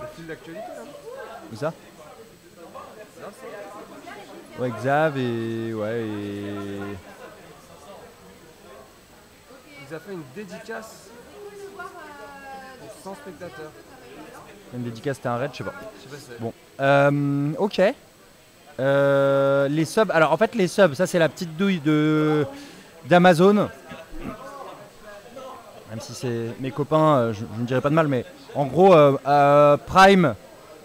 Le fil d'actualité là. Où ça? Ouais, Xav et. Ouais, et. Nous a fait une dédicace pour 100 spectateurs. Une dédicace, c'était un raid, je sais pas. Je sais pas si c'est. Bon. Euh, ok. Euh, les subs. Alors en fait les subs, ça c'est la petite douille de d'Amazon. Même si c'est mes copains, euh, je, je ne dirais pas de mal, mais en gros euh, Prime.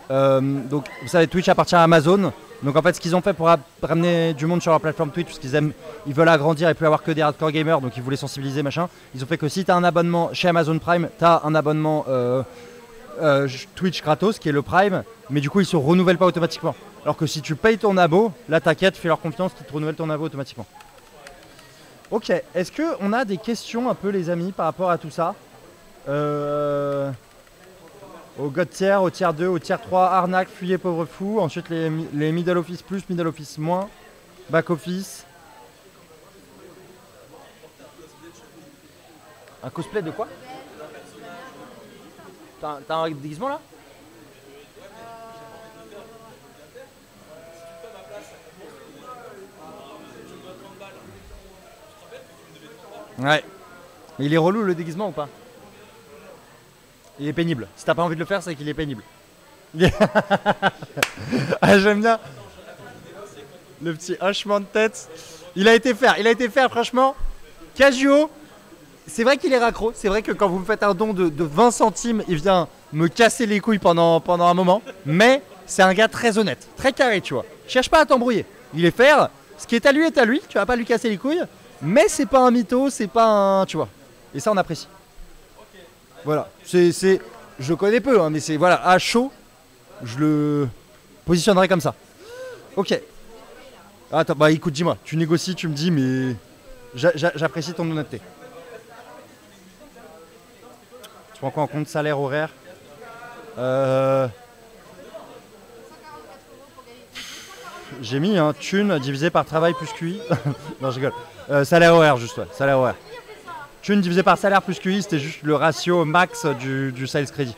donc vous savez Twitch appartient à Amazon. Donc en fait ce qu'ils ont fait pour ra- ramener du monde sur leur plateforme Twitch, parce qu'ils aiment, ils veulent agrandir et plus avoir que des hardcore gamers, donc ils voulaient sensibiliser machin. Ils ont fait que si tu as un abonnement chez Amazon Prime, tu as un abonnement euh, euh, Twitch gratos qui est le Prime, mais du coup ils se renouvellent pas automatiquement. Alors que si tu payes ton abo, là t'inquiète, fais leur confiance, qu'ils te renouvellent ton abo automatiquement. Ok, est-ce que on a des questions un peu les amis par rapport à tout ça? Euh, Au God tier, au tier 2, au tier 3, arnaque, fuyez pauvre fou, ensuite les, les middle office plus, middle office moins, back office. Un cosplay de quoi? T'as un- un déguisement là? Ouais. Mais il est relou le déguisement ou pas? Il est pénible. Si t'as pas envie de le faire, c'est qu'il est pénible. ah, j'aime bien. Le petit hochement de tête. Il a été faire, il a été faire franchement. Casio, c'est vrai qu'il est raccro. C'est vrai que quand vous me faites un don de, de 20 centimes, il vient me casser les couilles pendant, pendant un moment. Mais c'est un gars très honnête, très carré, tu vois. Cherche pas à t'embrouiller. Il est faire. Ce qui est à lui est à lui. Tu vas pas lui casser les couilles. Mais c'est pas un mytho, c'est pas un. Tu vois. Et ça, on apprécie. Voilà. C'est. Je connais peu, hein, mais c'est. Voilà, à chaud, je le positionnerai comme ça. Ok. Attends, bah écoute, dis-moi. Tu négocies, tu me dis, mais. j'a- j'a- J'apprécie ton honnêteté. Tu prends quoi en compte Salaire, horaire? Euh, J'ai mis un thune divisé par travail plus QI. non, je rigole. Euh, salaire horaire, juste, ouais. Salaire horaire. Thune divisé par salaire plus QI, c'était juste le ratio max du, du sales crédit.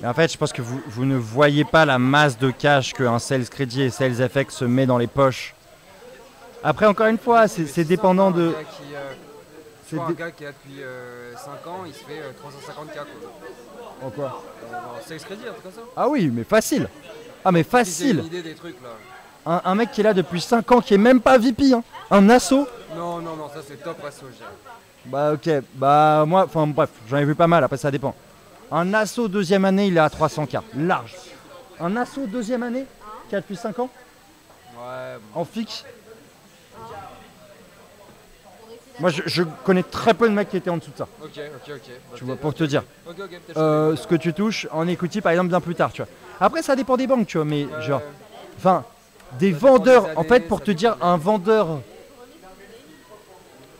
Mais en fait, je pense que vous, vous ne voyez pas la masse de cash qu'un sales crédit et sales FX se met dans les poches. Après, encore une fois, c'est c'est dépendant de. Qui, euh, un gars qui a depuis 5 ans, il se fait euh, 350k quoi. En quoi C'est crédit, un truc comme ça. Ah oui, mais facile. Ah, mais facile. idée des trucs là. Un, un mec qui est là depuis 5 ans, qui est même pas VP, hein. un assaut. Non, non, non, ça c'est top asso, je dirais. Bah ok, bah moi, enfin bref, j'en ai vu pas mal, après ça dépend. Un assaut deuxième année, il est à 300k, large. Un assaut deuxième année, qui a depuis 5 ans, Ouais, bon. en fixe. Moi je, je connais très peu de mecs qui étaient en dessous de ça, ok, ok, ok. Bah, tu vois, pour te dire. Euh, ce que tu touches en equity par exemple bien plus tard, tu vois. Après ça dépend des banques, tu vois, mais genre, enfin, des vendeurs, des en fait pour te dire, un vendeur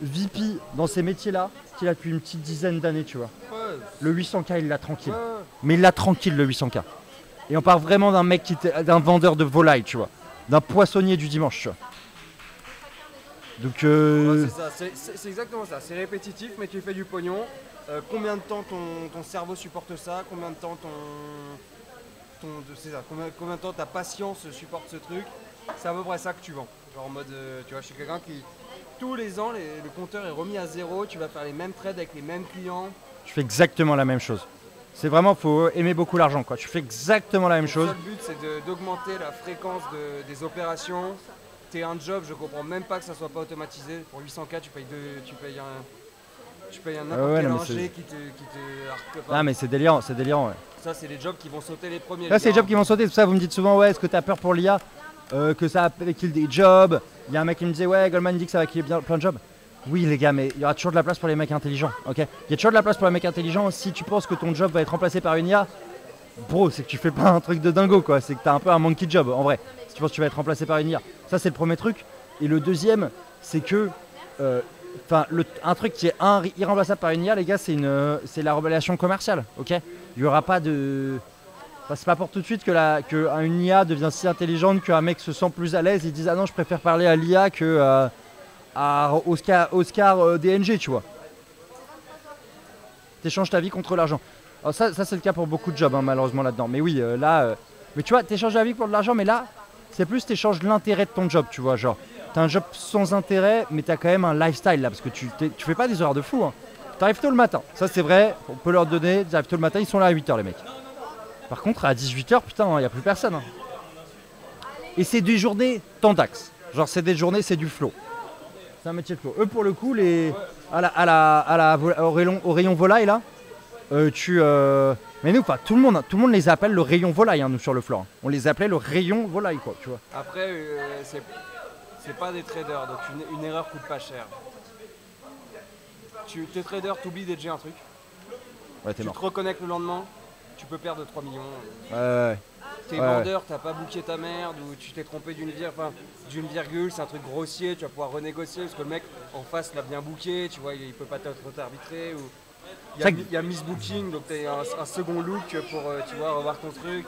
VP dans ces métiers-là, qu'il a depuis une petite dizaine d'années, tu vois. Ouais, Le 800k, il l'a tranquille. ouais. Mais il l'a tranquille le 800k. Et on parle vraiment d'un mec qui était d'un vendeur de volailles, tu vois. D'un poissonnier du dimanche, tu vois. Donc euh, c'est exactement ça. C'est répétitif, mais tu fais du pognon. Euh, combien de temps ton, ton cerveau supporte ça? Combien de temps ton. ton ça, combien, combien de temps ta patience supporte ce truc? C'est à peu près ça que tu vends. Genre en mode, euh, tu vois, je suis quelqu'un qui. Tous les ans, les- le compteur est remis à zéro. Tu vas faire les mêmes trades avec les mêmes clients. je fais exactement la même chose. C'est vraiment, faut aimer beaucoup l'argent, quoi. Tu fais exactement la même Le chose. seul but, c'est d'augmenter la fréquence de- des opérations. T'es un job, je comprends même pas que ça soit pas automatisé. Pour 800K, tu payes, deux, tu payes un. Tu payes un n'importe ouais, quel non, mais qui te. Qui te Ah pas. mais c'est délirant, c'est délirant, ouais. Ça, c'est les jobs qui vont sauter les premiers. Là, c'est les jobs qui vont sauter. C'est pour ça vous me dites souvent, ouais, est-ce que t'as peur pour l'IA Euh, Que ça va kill des jobs? Il y a un mec qui me disait, ouais, Goldman dit que ça va bien plein de jobs. Oui, les gars, mais il y aura toujours de la place pour les mecs intelligents, ok? Il y a toujours de la place pour les mecs intelligents. Si tu penses que ton job va être remplacé par une IA, bro, c'est que tu fais pas un truc de dingo, quoi. C'est que t'as un peu un monkey job, en vrai. Si tu penses que tu vas être remplacé par une IA. Ça, c'est le premier truc. Et le deuxième, c'est que. euh, Enfin, un truc qui est irremplaçable par une IA, les gars, euh, c'est la relation commerciale, ok? Il y aura pas de, c'est pas pour tout de suite que, la, que IA devient si intelligente qu'un mec se sent plus à l'aise et dise ah non je préfère parler à l'IA que à Oscar, Oscar euh, DNG tu vois. T'échanges ta vie contre l'argent. Alors ça, c'est le cas pour beaucoup de jobs, hein, malheureusement, là-dedans. Mais oui, euh, là. euh, Mais tu vois, t'échanges la vie pour de l'argent, mais là, c'est plus t'échanges l'intérêt de ton job, tu vois. Genre, t'as un job sans intérêt, mais t'as quand même un lifestyle là, parce que tu, fais pas des horaires de fou. Hein. T'arrives tôt le matin, ça c'est vrai, on peut leur donner, t'arrives tôt le matin, ils sont là à 8h les mecs. Par contre, à 18h, putain, il n'y a plus personne. hein. Et c'est des journées tendax. Genre, c'est des journées, c'est du flow. C'est un métier de flow. Eux, pour le coup, les... à la, à la, à la au rayon volaille, là, euh, tu. euh, Mais nous, tout le monde, tout le monde les appelle le rayon volaille, hein, nous, sur le floor. On les appelait le rayon volaille, quoi, tu vois. Après, euh, c'est pas des traders, donc une, une erreur coûte pas cher. Tu t'es trader, t'oublies déjà un truc. Ouais, Tu mort. te reconnectes le lendemain, tu peux perdre 3 millions. Ouais, ouais, ouais. T'es vendeur, t'as pas booké ta merde ou tu t'es trompé d'une vir- enfin, d'une virgule, c'est un truc grossier, tu vas pouvoir renégocier parce que le mec en face l'a bien booké, tu vois, il, il peut pas t'arbitrer ou il y, a, que- y a misbooking, donc t'as un, un second look pour euh, tu vois revoir ton truc.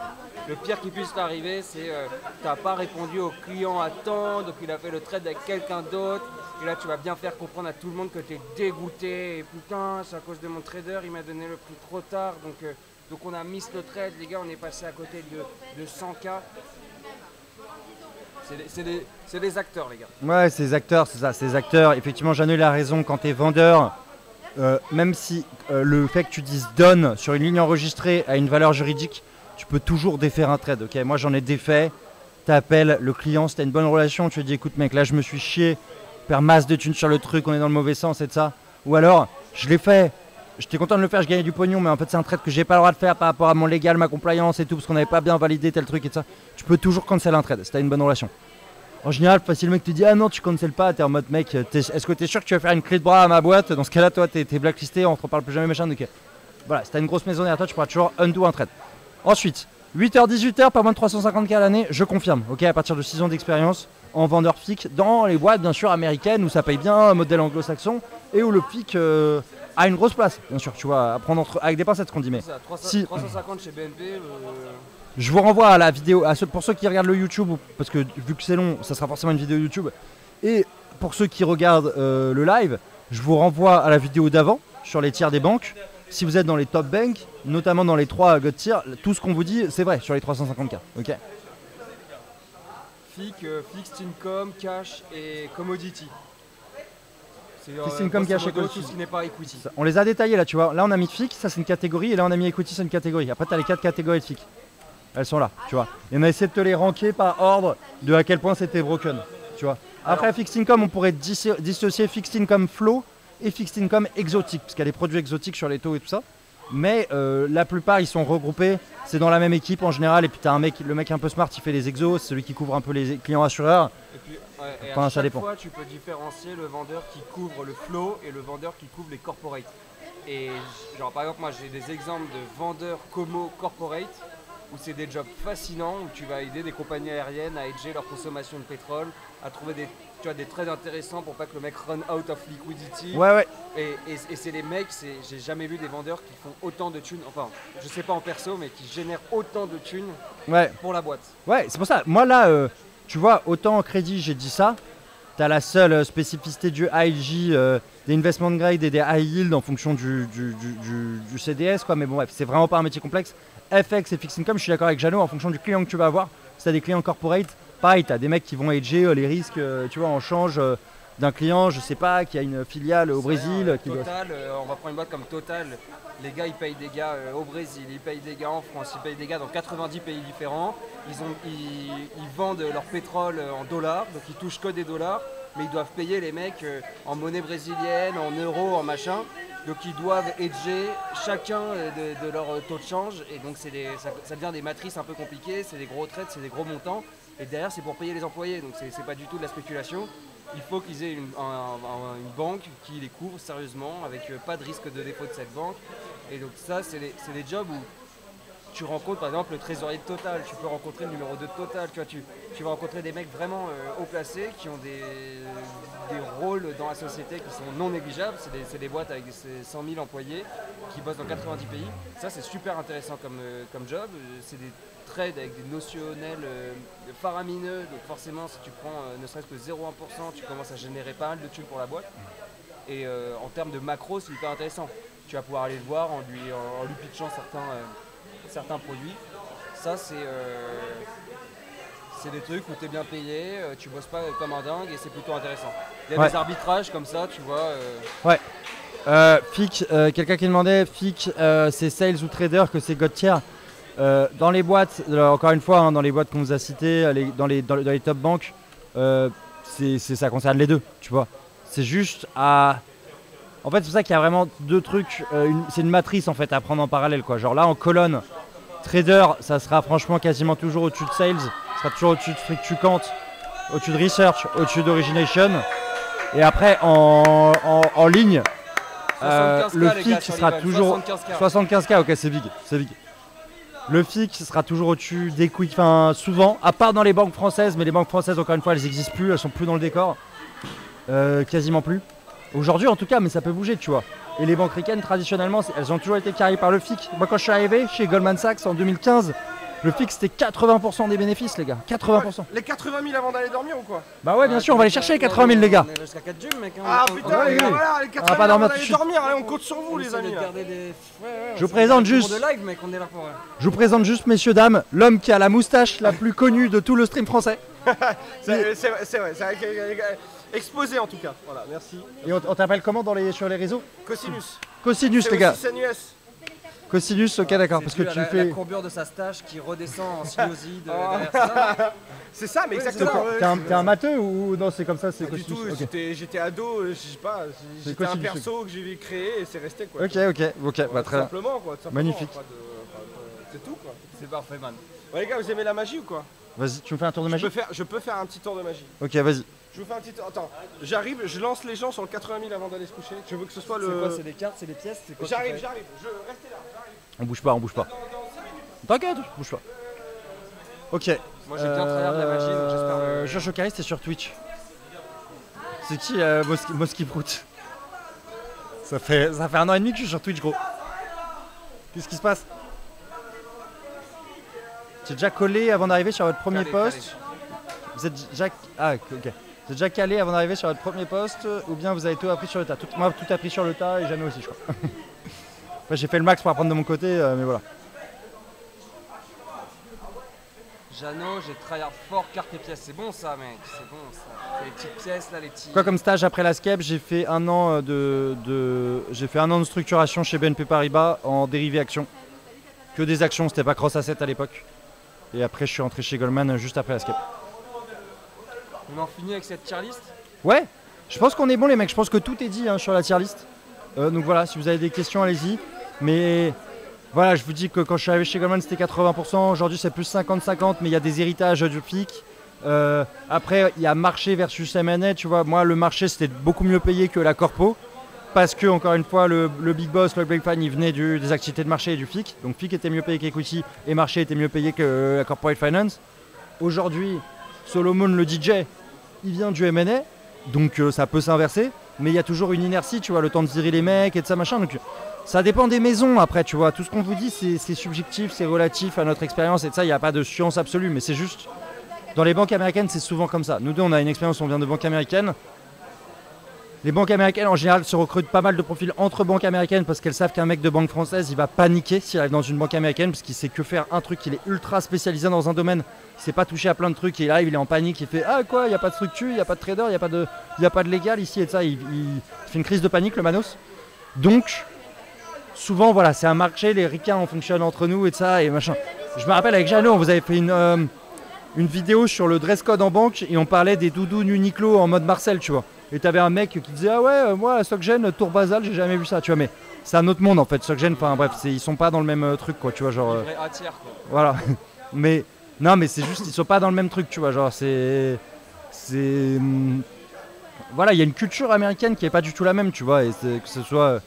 Le pire qui puisse t'arriver, c'est euh, t'as pas répondu au client à temps, donc il a fait le trade avec quelqu'un d'autre. Et là, tu vas bien faire comprendre à tout le monde que t'es dégoûté. Et putain, c'est à cause de mon trader, il m'a donné le prix trop tard. Donc, euh, donc on a mis le trade, les gars, on est passé à côté de, de 100K. C'est des, c'est des- c'est des acteurs, les gars. Ouais, ces acteurs, c'est ça, ces acteurs. Effectivement, Jeannot, il a raison. Quand tu es vendeur, euh, même si euh, le fait que tu dises donne sur une ligne enregistrée a une valeur juridique, tu peux toujours défaire un trade. Ok, moi j'en ai défait. Tu appelles le client, si tu une bonne relation, tu lui dis écoute, mec, là je me suis chié, perds masse de thunes sur le truc, on est dans le mauvais sens et de ça. Ou alors, je l'ai fait. J'étais content de le faire, je gagnais du pognon, mais en fait c'est un trade que j'ai pas le droit de faire par rapport à mon légal, ma compliance et tout, parce qu'on n'avait pas bien validé tel truc et de ça. Tu peux toujours cancel un trade si t'as une bonne relation. En général, facile, le mec te dit Ah non, tu cancel pas, t'es en mode mec, est-ce que t'es sûr que tu vas faire une clé de bras à ma boîte? Dans ce cas-là, toi, t'es blacklisté, on te reparle plus jamais, machin. Donc, euh, voilà, si t'as une grosse maison derrière toi, tu pourras toujours undo un trade. Ensuite, 8h, 18h, pas moins de 350K à l'année, je confirme, ok, à partir de 6 ans d'expérience en vendeur FIC dans les boîtes, bien sûr, américaines où ça paye bien, modèle anglo-saxon, et où le FIC euh, a une grosse place, bien sûr, tu vois, à prendre entre, avec des pincettes, ce qu'on dit, mais. 300 Si. 350 chez BNP. euh, Je vous renvoie à la vidéo, à ceux, pour ceux qui regardent le YouTube, ou- parce que vu que c'est long, ça sera forcément une vidéo YouTube. Et pour ceux qui regardent euh, le live, je vous renvoie à la vidéo d'avant sur les tiers des banques. Si vous êtes dans les top banks, notamment dans les trois God tiers, tout ce qu'on vous dit, c'est vrai sur les 350K. Ok? FIC, euh, Fixed Income, Cash et Commodity. C'est euh, Fixed Income, Cash et Commodity. tout ce qui n'est pas equity. Ça- On les a détaillés là, tu vois. Là, on a mis FIC, ça c'est une catégorie, et là, on a mis Equity, c'est une catégorie. Après, tu as les quatre catégories de FIC. Elles sont là, tu vois. Et on a essayé de te les ranker par ordre de à quel point c'était broken, tu vois. Après, Fixed Income, on pourrait dissocier Fixed Income Flow et Fixed Income Exotique, parce qu'il y a des produits exotiques sur les taux et tout ça. Mais euh, la plupart, ils sont regroupés. C'est dans la même équipe en général. Et puis, tu as un mec, le mec un peu smart, il fait les exos, c'est celui qui couvre un peu les clients assureurs. Et puis, ouais, et Enfin, à ça chaque dépend. fois, tu peux différencier le vendeur qui couvre le flow et le vendeur qui couvre les corporates. Et genre, par exemple, moi, j'ai des exemples de vendeurs como corporate où c'est des jobs fascinants où tu vas aider des compagnies aériennes à hedger leur consommation de pétrole, à trouver des, tu vois, des trades intéressants pour pas que le mec run out of liquidity. Ouais, ouais. Et, et- et c'est les mecs, j'ai jamais vu des vendeurs qui font autant de thunes, enfin, je sais pas en perso, mais qui génèrent autant de thunes Ouais. pour la boîte. Ouais, c'est pour ça. Moi là, euh, tu vois, autant en crédit, j'ai dit ça. T'as la seule euh, spécificité du IG, euh, des investment grade et des high yield en fonction du, du, du- du- du CDS, quoi. Mais bon, bref, c'est vraiment pas un métier complexe. FX et fixed income, je suis d'accord avec Jeannot, en fonction du client que tu vas avoir. Si t'as des clients corporate, pareil, t'as des mecs qui vont hedger euh, les risques, euh, tu vois, en change euh, d'un client, je sais pas, qui a une filiale au Brésil. rien, qui doit- Total, euh, on va prendre une boîte comme Total. Les gars, ils payent des gars euh, au Brésil, ils payent des gars en France, ils payent des gars dans 90 pays différents. Ils, ont, ils, ils vendent leur pétrole en dollars, donc ils touchent que des dollars, mais ils doivent payer les mecs en monnaie brésilienne, en euros, en machin. Donc ils doivent hedger chacun de, leur euh, taux de change, et donc des- ça, devient des matrices un peu compliquées, c'est des gros trades, c'est des gros montants, et derrière c'est pour payer les employés, donc c'est pas du tout de la spéculation. Il faut qu'ils aient une, un- un- une banque qui les couvre sérieusement, avec euh, pas de risque de défaut de cette banque. Et donc ça, c'est des jobs où tu rencontres par exemple le trésorier de Total, tu peux rencontrer le numéro 2 de Total, tu, vois, tu, tu vas rencontrer des mecs vraiment euh, haut placés qui ont des, des rôles dans la société qui sont non négligeables, c'est des, des boîtes avec ces 100 000 employés qui bossent dans 90 pays. Ça c'est super intéressant comme, euh, comme job, Euh, c'est des trades avec des notionnels faramineux, donc forcément si tu prends ne serait-ce que 0,1%, tu commences à générer pas mal de thunes pour la boîte. Et en termes de macro, c'est hyper intéressant. tu vas pouvoir aller le voir en lui, en, lui pitchant certains, certains produits. Ça, c'est euh, c'est des trucs où tu es bien payé, euh, tu bosses pas comme un dingue et c'est plutôt intéressant. Il y a Ouais. des arbitrages comme ça, tu vois. euh, Euh, Fic, euh, quelqu'un qui demandait, Fic, c'est sales ou trader que c'est Godtier. Euh, dans les boîtes, encore une fois, hein, dans les boîtes qu'on vous a citées, les- dans, les, dans, les- dans les top banques, c'est- ça concerne les deux, tu vois. C'est juste à. En fait, c'est pour ça qu'il y a vraiment deux trucs. euh, c'est une matrice en fait à prendre en parallèle, quoi. Genre là, en colonne, trader, ça sera franchement quasiment toujours au-dessus de sales, ça sera toujours au-dessus de Frictucant, au-dessus de research, au-dessus d'origination. Et après, en, en, en ligne, euh, 75K, le fixe sera toujours 75K. 75K, ok, c'est big, c'est big. Le fixe sera toujours au-dessus des quick, enfin souvent, à part dans les banques françaises, mais les banques françaises, encore une fois, elles n'existent plus, elles sont plus dans le décor, Euh, quasiment plus. Aujourd'hui, en tout cas, mais ça peut bouger, tu vois. Et les banques ricaines, traditionnellement, elles ont toujours été carrées par le FIC. Moi, quand je suis arrivé chez Goldman Sachs en 2015, le FIC c'était 80% des bénéfices, les gars. 80%. Les 80 000 avant d'aller dormir ou quoi? Bah ouais, bien sûr, on va aller chercher les 80 000, les gars. On est jusqu'à 4 jumes, mec. hein. Ah putain, ouais, les gars, voilà, les va 80 pas 000 avant dormir tout de d'aller suite. dormir, allez, on compte sur vous on les amis. là. garder des- Ouais, ouais, Je vous présente juste- live, mec, on est là pour. euh, Je vous présente juste, messieurs, dames, l'homme qui a la moustache la plus connue de tout le stream français. C'est c'est vrai, c'est vrai, c'est vrai que- Exposé en tout cas, voilà, merci. Et on, on t'appelle comment dans les, sur les réseaux Cosinus. Cosinus, les gars. aussi CNUS. Cosinus, ok, d'accord. Parce que tu la, fais. la courbure de sa stache qui redescend en sinuoside euh, derrière ça. C'est ça, mais exactement. T'es un, t'es un matheux ou non C'est comme ça, c'est Pas du Cosinus tout, ok. j'étais- j'étais ado, euh, je sais pas, C'est j'étais un Cosinus, perso que j'ai créé et c'est resté quoi. ok, ok, ok, bah, très bien. simplement quoi, tout simplement, Magnifique. pas de- pas de- C'est tout quoi. C'est parfait, man. Ouais les gars, vous aimez la magie ou quoi Vas-y, tu me fais un tour de je magie peux, faire, je peux faire un petit tour de magie. Ok, vas-y. Je vous fais un petit. Attends, j'arrive, je lance les gens sur le 80 000 avant d'aller se coucher. Je veux que ce soit C'est quoi le. C'est des cartes, c'est des pièces c'est quoi que J'arrive, j'arrive, je restez là, j'arrive. On bouge pas, on bouge pas. T'inquiète, bouge pas. Ok. Moi j'ai bien tryhard la magie, donc j'espère. Euh, le- sur Twitch. C'est qui euh, Moski, Moski Prout? Ça fait, ça fait un an et demi que je suis sur Twitch, gros. Qu'est-ce qui se passe? J'ai déjà collé avant d'arriver sur votre premier Calé, post. Vous êtes déjà. Ah, ok. Vous êtes déjà calé avant d'arriver sur votre premier poste ou bien vous avez tout appris sur le tas? Tout, Moi, tout appris sur le tas et Jeannot aussi, je crois. Après, j'ai fait le max pour apprendre de mon côté, euh, mais voilà. Jeannot, j'ai tryhard fort carte et pièces. C'est bon ça, mec. C'est bon ça. Les petites pièces là, les petits. Quoi comme stage après la SCEP, j'ai fait un an euh, de, de- j'ai fait un an de structuration chez BNP Paribas en dérivé action. Que des actions, c'était pas cross asset à l'époque. Et après je suis rentré chez Goldman euh, juste après la SCEP. On en finit avec cette tier list Ouais, je pense qu'on est bon les mecs, je pense que tout est dit hein, sur la tier list. Euh, donc voilà, si vous avez des questions, allez-y. Mais voilà, je vous dis que quand je suis arrivé chez Goldman c'était 80%, aujourd'hui c'est plus 50-50, mais il y a des héritages du pic. Euh, après, il y a marché versus M&A, tu vois. Moi, le marché c'était beaucoup mieux payé que la corpo. Parce que, encore une fois, le, big boss, le big fan, il venait des activités de marché et du FIC. Donc FIC était mieux payé qu'Equity et marché était mieux payé que la corporate finance. Aujourd'hui, Solomon, le DJ, il vient du M&A. Donc euh, ça peut s'inverser, mais il y a toujours une inertie, tu vois, le temps de virer les mecs et de ça machin. Donc ça dépend des maisons après, tu vois. Tout ce qu'on vous dit, c'est c'est subjectif, c'est relatif à notre expérience et de ça, il n'y a pas de science absolue, mais c'est juste. Dans les banques américaines, c'est souvent comme ça. Nous deux, on a une expérience, on vient de banques américaines. Les banques américaines, en général, se recrutent pas mal de profils entre banques américaines parce qu'elles savent qu'un mec de banque française, il va paniquer s'il arrive dans une banque américaine parce qu'il sait que faire un truc, il est ultra spécialisé dans un domaine, il sait pas toucher à plein de trucs, et il arrive, il est en panique, il fait Ah quoi, il n'y a pas de structure, il n'y a pas de trader, il n'y a, pas de- légal ici et ça. Il, fait une crise de panique, le Manos. Donc, souvent, voilà, c'est un marché, les ricains, on fonctionne entre nous et ça, et machin. Je me rappelle avec Jeannot, vous avait fait une, euh, vidéo sur le dress code en banque et on parlait des doudous Uniqlo en mode Marcel, tu vois. Et t'avais un mec qui disait Ah ouais, euh, moi, Socgen, Tour Basal, j'ai jamais vu ça, tu vois. Mais c'est un autre monde en fait, Socgen, enfin bref, ils sont pas dans le même euh, truc, quoi, tu vois. Genre, euh, tiers quoi. voilà. Mais non, mais c'est juste, ils sont pas dans le même truc, tu vois. Genre, c'est. C'est. hum, Voilà, il y a une culture américaine qui est pas du tout la même, tu vois. Et que ce soit. euh,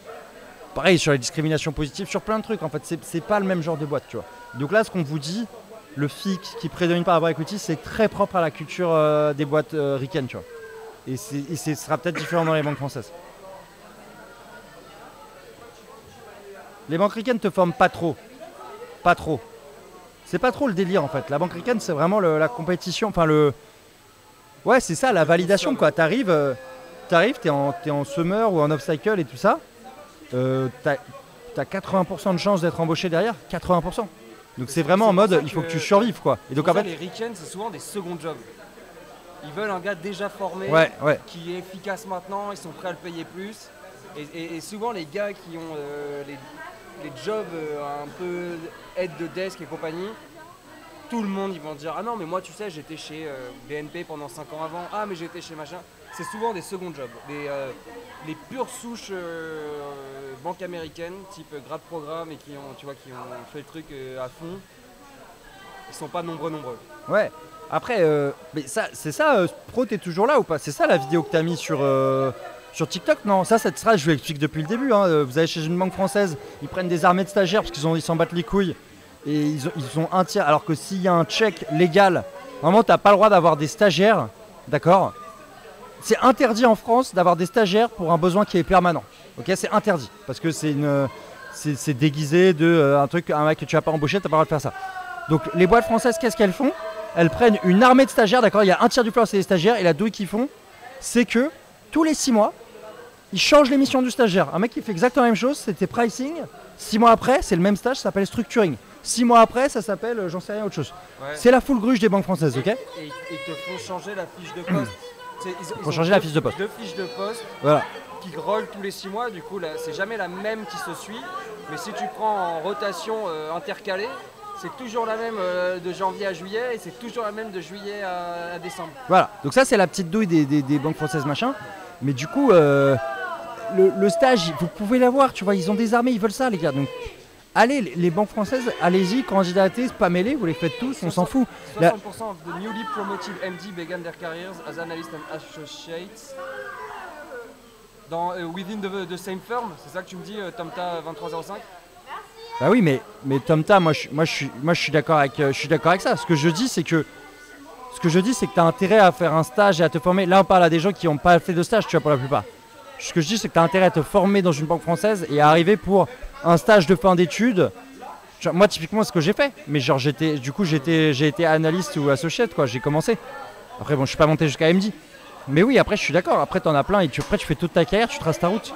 Pareil sur les discriminations positives, sur plein de trucs, en fait. C'est pas le même genre de boîte, tu vois. Donc là, ce qu'on vous dit, le FIC qui prédomine par rapport à c'est très propre à la culture euh, des boîtes ricaines, tu vois. Et, et ce sera peut-être différent dans les banques françaises. Les banques ricaines te forment pas trop. Pas trop. C'est pas trop le délire en fait. La banque ricaine, c'est vraiment le- la compétition. Enfin, le. Ouais, c'est ça, la validation quoi. T'arrives, euh, t'arrives, t'es en, t'es en summer ou en obstacle et tout ça. euh, t'as as 80% de chances d'être embauché derrière. 80%. Donc c'est vraiment en mode, il faut que que- tu survives quoi. Et donc en fait, les Riken, c'est souvent des seconds jobs. Ils veulent un gars déjà formé, ouais, ouais. qui est efficace maintenant, ils sont prêts à le payer plus. Et, et- et souvent, les gars qui ont euh, les, les jobs euh, un peu aide de desk et compagnie, tout le monde, ils vont dire Ah non, mais moi, tu sais, j'étais chez euh, BNP pendant 5 ans avant. Ah, mais j'étais chez machin. C'est souvent des seconds jobs. Des, les pures souches banques américaines, type grade programme, et qui ont, tu vois, qui ont fait le truc à fond, ils sont pas nombreux, nombreux. Ouais. Après, euh, mais ça, c'est ça, euh, Pro, t'es toujours là ou pas? C'est ça la vidéo que t'as mis sur, euh, sur TikTok? Non, ça, cette phrase, je vous l'explique depuis le début. hein. Vous allez chez une banque française, ils prennent des armées de stagiaires parce qu'ils ils s'en battent les couilles. Et ils ont, un tiers. Alors que s'il y a un check légal, vraiment, t'as pas le droit d'avoir des stagiaires, d'accord? C'est interdit en France d'avoir des stagiaires pour un besoin qui est permanent. Ok, c'est interdit parce que c'est une, c'est c'est déguisé de un truc, un mec que tu vas pas embaucher, t'as pas le droit de faire ça. Donc les boîtes françaises, qu'est-ce qu'elles font? Elles prennent une armée de stagiaires, d'accord Il y a un tiers du floor, c'est des stagiaires, et la douille qu'ils font, c'est que tous les six mois, ils changent les missions du stagiaire. Un mec qui fait exactement la même chose, c'était pricing. Six mois après, c'est le même stage, ça s'appelle structuring. Six mois après, ça s'appelle, euh, j'en sais rien, autre chose. Ouais. C'est la full gruge des banques françaises, ok Et ils te font changer la fiche de poste. C'est- Ils, ils ont changer deux- la fiche de poste. Deux fiches de poste Voilà. qui rollent tous les six mois. Du coup, là, c'est jamais la même qui se suit. Mais si tu prends en rotation euh, intercalée, c'est toujours la même euh, de janvier à juillet et c'est toujours la même de juillet à, à décembre. Voilà, donc ça c'est la petite douille des, des- des banques françaises machin. Mais du coup, euh, le, le stage, vous pouvez l'avoir, tu vois, ils ont des armées, ils veulent ça les gars. Donc allez, les, banques françaises, allez-y, candidatez, spammez-les, vous les faites tous, on s'en fout. 60% La- of the newly promoted MD began their careers as analysts and associates. Dans, euh, within the, the same firm, c'est ça que tu me dis, Tomta 2305 Bah oui, mais, mais Tomta, moi je, moi, je suis, moi, je suis d'accord avec, euh, je suis d'accord avec ça. Ce que je dis, c'est que ce que je dis, c'est que tu as intérêt à faire un stage et à te former. Là, on parle à des gens qui n'ont pas fait de stage, tu vois, pour la plupart. Ce que je dis, c'est que tu as intérêt à te former dans une banque française et à arriver pour un stage de fin d'études. Moi, typiquement, ce que j'ai fait. Mais genre, j'étais, du coup, j'étais, j'ai été analyste ou associate, quoi. J'ai commencé. Après, bon, je suis pas monté jusqu'à MD. Mais oui, après, je suis d'accord. Après, tu en as plein et tu, après, tu fais toute ta carrière, tu traces ta route.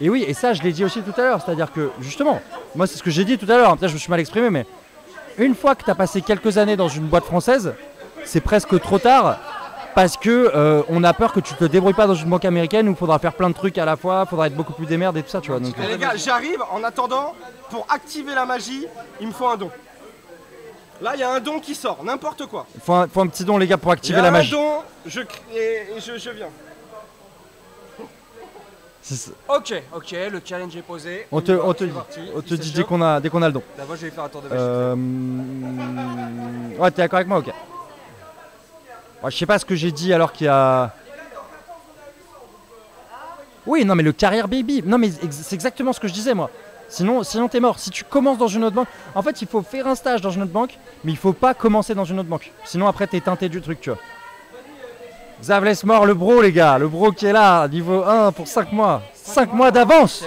Et oui, et ça, je l'ai dit aussi tout à l'heure. C'est-à-dire que, justement, moi, c'est ce que j'ai dit tout à l'heure. Peut-être je me suis mal exprimé, mais une fois que tu as passé quelques années dans une boîte française, c'est presque trop tard parce que euh, on a peur que tu te débrouilles pas dans une banque américaine où il faudra faire plein de trucs à la fois, faudra être beaucoup plus démerde et tout ça, tu vois. Donc, les gars, j'arrive, en attendant, pour activer la magie, il me faut un don. Là, il y a un don qui sort, n'importe quoi. il faut un, faut un petit don, les gars, pour Il y activer a la un magie. don, je, et, et je, je viens. Ok, ok, le challenge est posé. On te, va, on te dit, parti, on te il dit se dès qu'on a, dès qu'on a le don. D'abord, je vais faire un tour de magie. Euh, Ouais, t'es d'accord avec moi, ok. Ouais, je sais pas ce que j'ai dit alors qu'il y a. Oui, non, mais le carrière baby. Non, mais ex- c'est exactement ce que je disais moi. Sinon, sinon t'es mort. Si tu commences dans une autre banque, en fait, il faut faire un stage dans une autre banque, mais il faut pas commencer dans une autre banque. Sinon, après, t'es teinté du truc, tu vois. Xav laisse mort le bro, les gars. Le bro qui est là, niveau 1 pour 5 mois. 5 mois d'avance.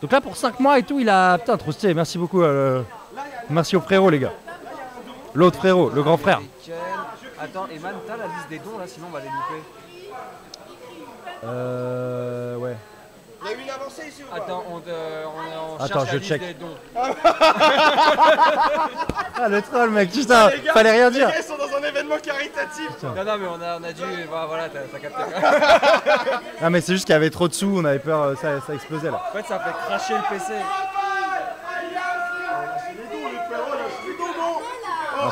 Donc là, pour 5 mois et tout, il a. Putain, trop stylé. Merci beaucoup. euh, Merci au frérot, les gars. L'autre frérot, le grand frère. Nickel. Attends, Eman, t'as la liste des dons là, sinon on va les louper. Euh. Ouais. Il y a eu une pas Attends, on, euh, on, on Attends, cherche je la liste check. des dons. Ah, le troll, mec, putain, Les gars, fallait rien Les dire. gars, ils sont dans un événement caritatif. Non, non, mais on a, on a dû. Bah, voilà, t'as capté. Ah, mais c'est juste qu'il y avait trop de sous, on avait peur, euh, ça, ça explosait là. En fait, ça fait cracher le PC. Ah,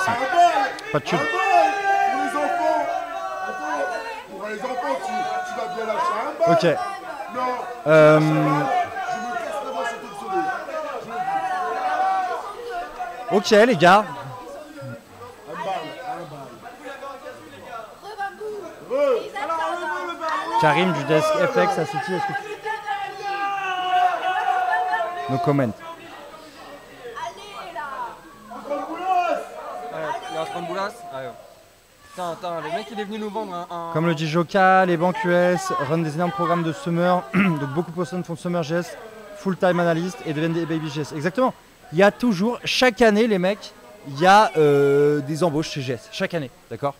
Pas de bal Pour les enfants Attends, pour les enfants, tu, tu vas bien lâcher un bal Ok. Non, Euh, je me casse la voix, c'est tout sauvé. Ok, les gars. Karim du desk FX, à City, est-ce que tu. No comment. Allez là Ah. Putain, attends, le mec il est venu nous vendre un. Comme le dit Joka, les banques US run des énormes programmes de summer. Donc beaucoup de personnes font summer GS, full time analyst et deviennent des baby GS. Exactement. Il y a toujours, chaque année, les mecs, il y a euh, des embauches chez GS. Chaque année, d'accord?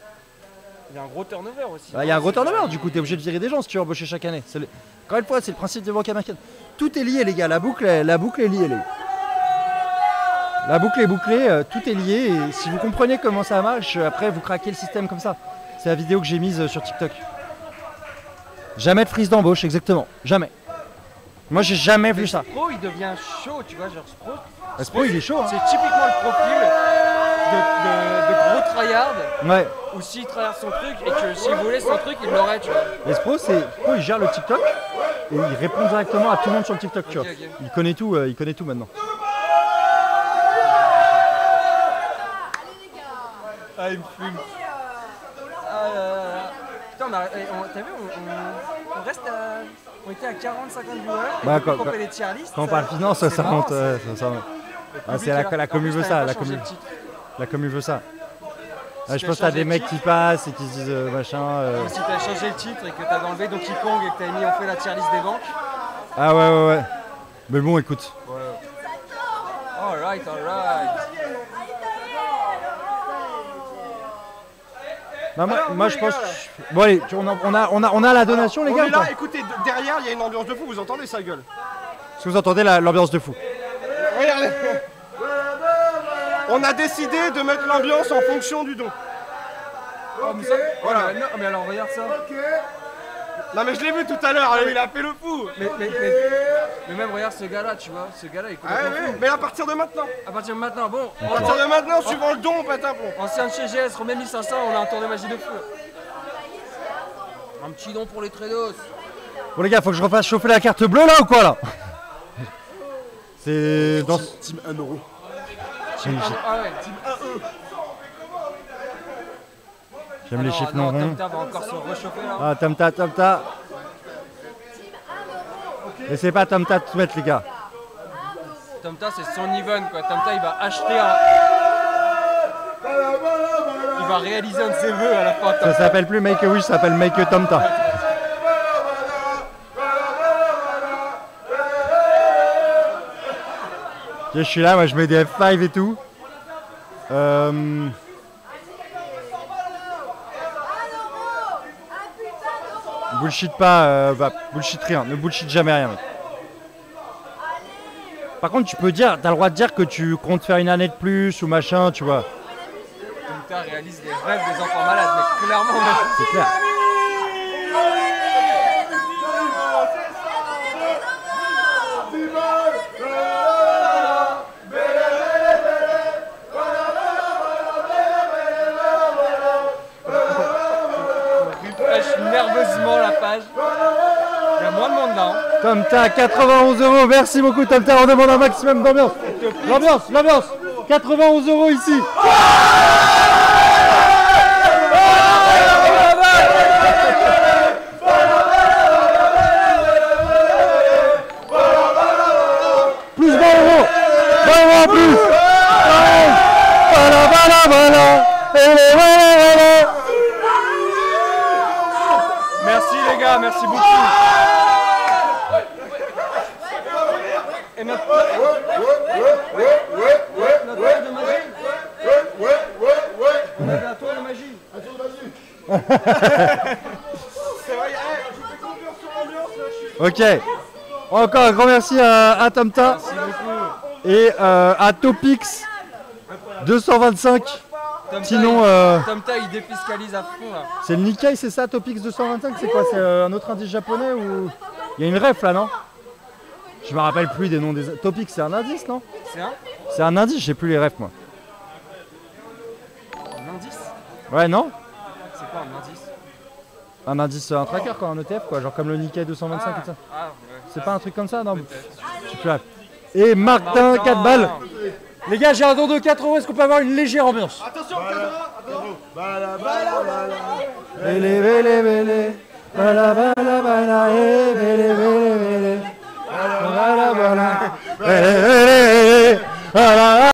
Il y a un gros turnover aussi. Bah, Il y a un gros turnover, du coup, t'es obligé de virer des gens si tu veux embaucher chaque année. Le- Encore une fois, c'est le principe des banques américaines. Tout est lié, les gars. La boucle, est- la boucle est liée. les- La boucle est bouclée, euh, tout est lié. Et si vous comprenez comment ça marche, euh, après, vous craquez le système comme ça. C'est la vidéo que j'ai mise sur TikTok. Jamais de frise d'embauche, exactement. Jamais. Moi, j'ai jamais vu ça. Pro, il devient chaud, tu vois, genre Spro. Espro, il est chaud. Hein. C'est typiquement le profil de, de- de gros tryhard, Ouais. où s'il tryhard son truc et que s'il voulait son truc, il l'aurait, tu vois. Espro, c'est il gère le TikTok et il répond directement à tout le monde sur le TikTok. Tu vois. Il connaît tout, euh, il connaît tout maintenant. Ah, il me fume. Ah. Putain, on a- eh, t'as vu, on, on- on reste à. On était à 40-50 viewers. et Bah, quand- qu'on quand- fait les tier lists, Quand on parle finance, ça, ouais, ça- ça monte. Ah, c'est la, la commu veut ça, la commu, la commu veut ça. Ah, je t'as pense que t'as des mecs titre. qui passent et qui se disent euh, machin. euh, Si t'as changé le titre et que t'avais enlevé Donkey Kong et que t'avais mis on fait la tier list des banques. Ah ouais ouais ouais. Mais bon écoute. Alright, alright. Bah, moi, Alors, moi, je pense. gars, que- Bon allez, on a, on a, on a, on a la donation les On gars est pas là, écoutez, de- derrière il y a une ambiance de fou, vous entendez sa gueule? Est-ce que vous entendez la- l'ambiance de fou? Regardez On a décidé de mettre l'ambiance en fonction du don. Oh, mais ça- Voilà. Non, mais alors regarde ça. Non mais je l'ai vu tout à l'heure, il a fait le fou Mais, mais, mais, mais même regarde ce gars là, tu vois, ce gars là il Ah ouais, ouais, mais à partir de maintenant À partir de maintenant, bon, À partir de maintenant, suivant le don, on pète un plomb ancien de chez GS, remet 1500, on a un tour de magie de feu. Un petit don pour les trados. Bon les gars, faut que je refasse chauffer la carte bleue là ou quoi là? C'est dans. Team 1 euro. J'aime les Ah, chiffres, ah ouais, j'aime les chiffres non, ronds. Tamta va encore se réchauffer là. Ah Tamta, Tamta. Laissez pas Tamta tout mettre les gars. Tamta c'est son even quoi. Tamta il va acheter un. Il va réaliser un de ses vœux à la fin. Ça s'appelle plus Make a Wish, ça s'appelle Make a Tamta. Je suis là, moi je mets des F5 et tout. Euh, bullshit pas, euh, bah, bullshit rien, ne bullshit jamais rien mec. Par contre tu peux dire, t'as le droit de dire que tu comptes faire une année de plus ou machin, tu vois. Réalise les rêves des enfants malades, mais clairement. C'est clair. Hein. Tomta, 91 euros, merci beaucoup Tomta, on demande un maximum d'ambiance. L'ambiance, l'ambiance, 91 euros ici 20 euros, 20 euros en plus. Voilà, voilà, voilà. Et les voilà, voilà. Merci les gars, merci beaucoup. Et notre, Ouais, ouais, ouais, ouais, notre ouais, tour de magie. ouais, ouais, ouais, ouais. On avait un tour de magie. C'est vrai, eh, je fais confiance sur l'ambiance là, je suis... Ok. Encore un grand merci à, à Tamta et euh, à Topix 225. Tamta, Sinon, euh, Tamta, il défiscalise à fond là. c'est le Nikkei, c'est ça Topix 225 C'est quoi C'est euh, un autre indice japonais ou Il y a une ref là, non? Je me rappelle plus des noms des. Topix, c'est un indice, non? C'est un, C'est un indice, j'ai plus les refs moi. un indice? Ouais, non? C'est quoi un indice? Un indice, un tracker quoi, un ETF quoi, genre comme le Nikkei 225 ah, et ça. ah, ouais. C'est pas un truc comme ça, non Et Martin, 4 balles. Les gars, j'ai un don de 4 euros. Est-ce qu'on peut avoir une légère ambiance Attention, cadre Bala,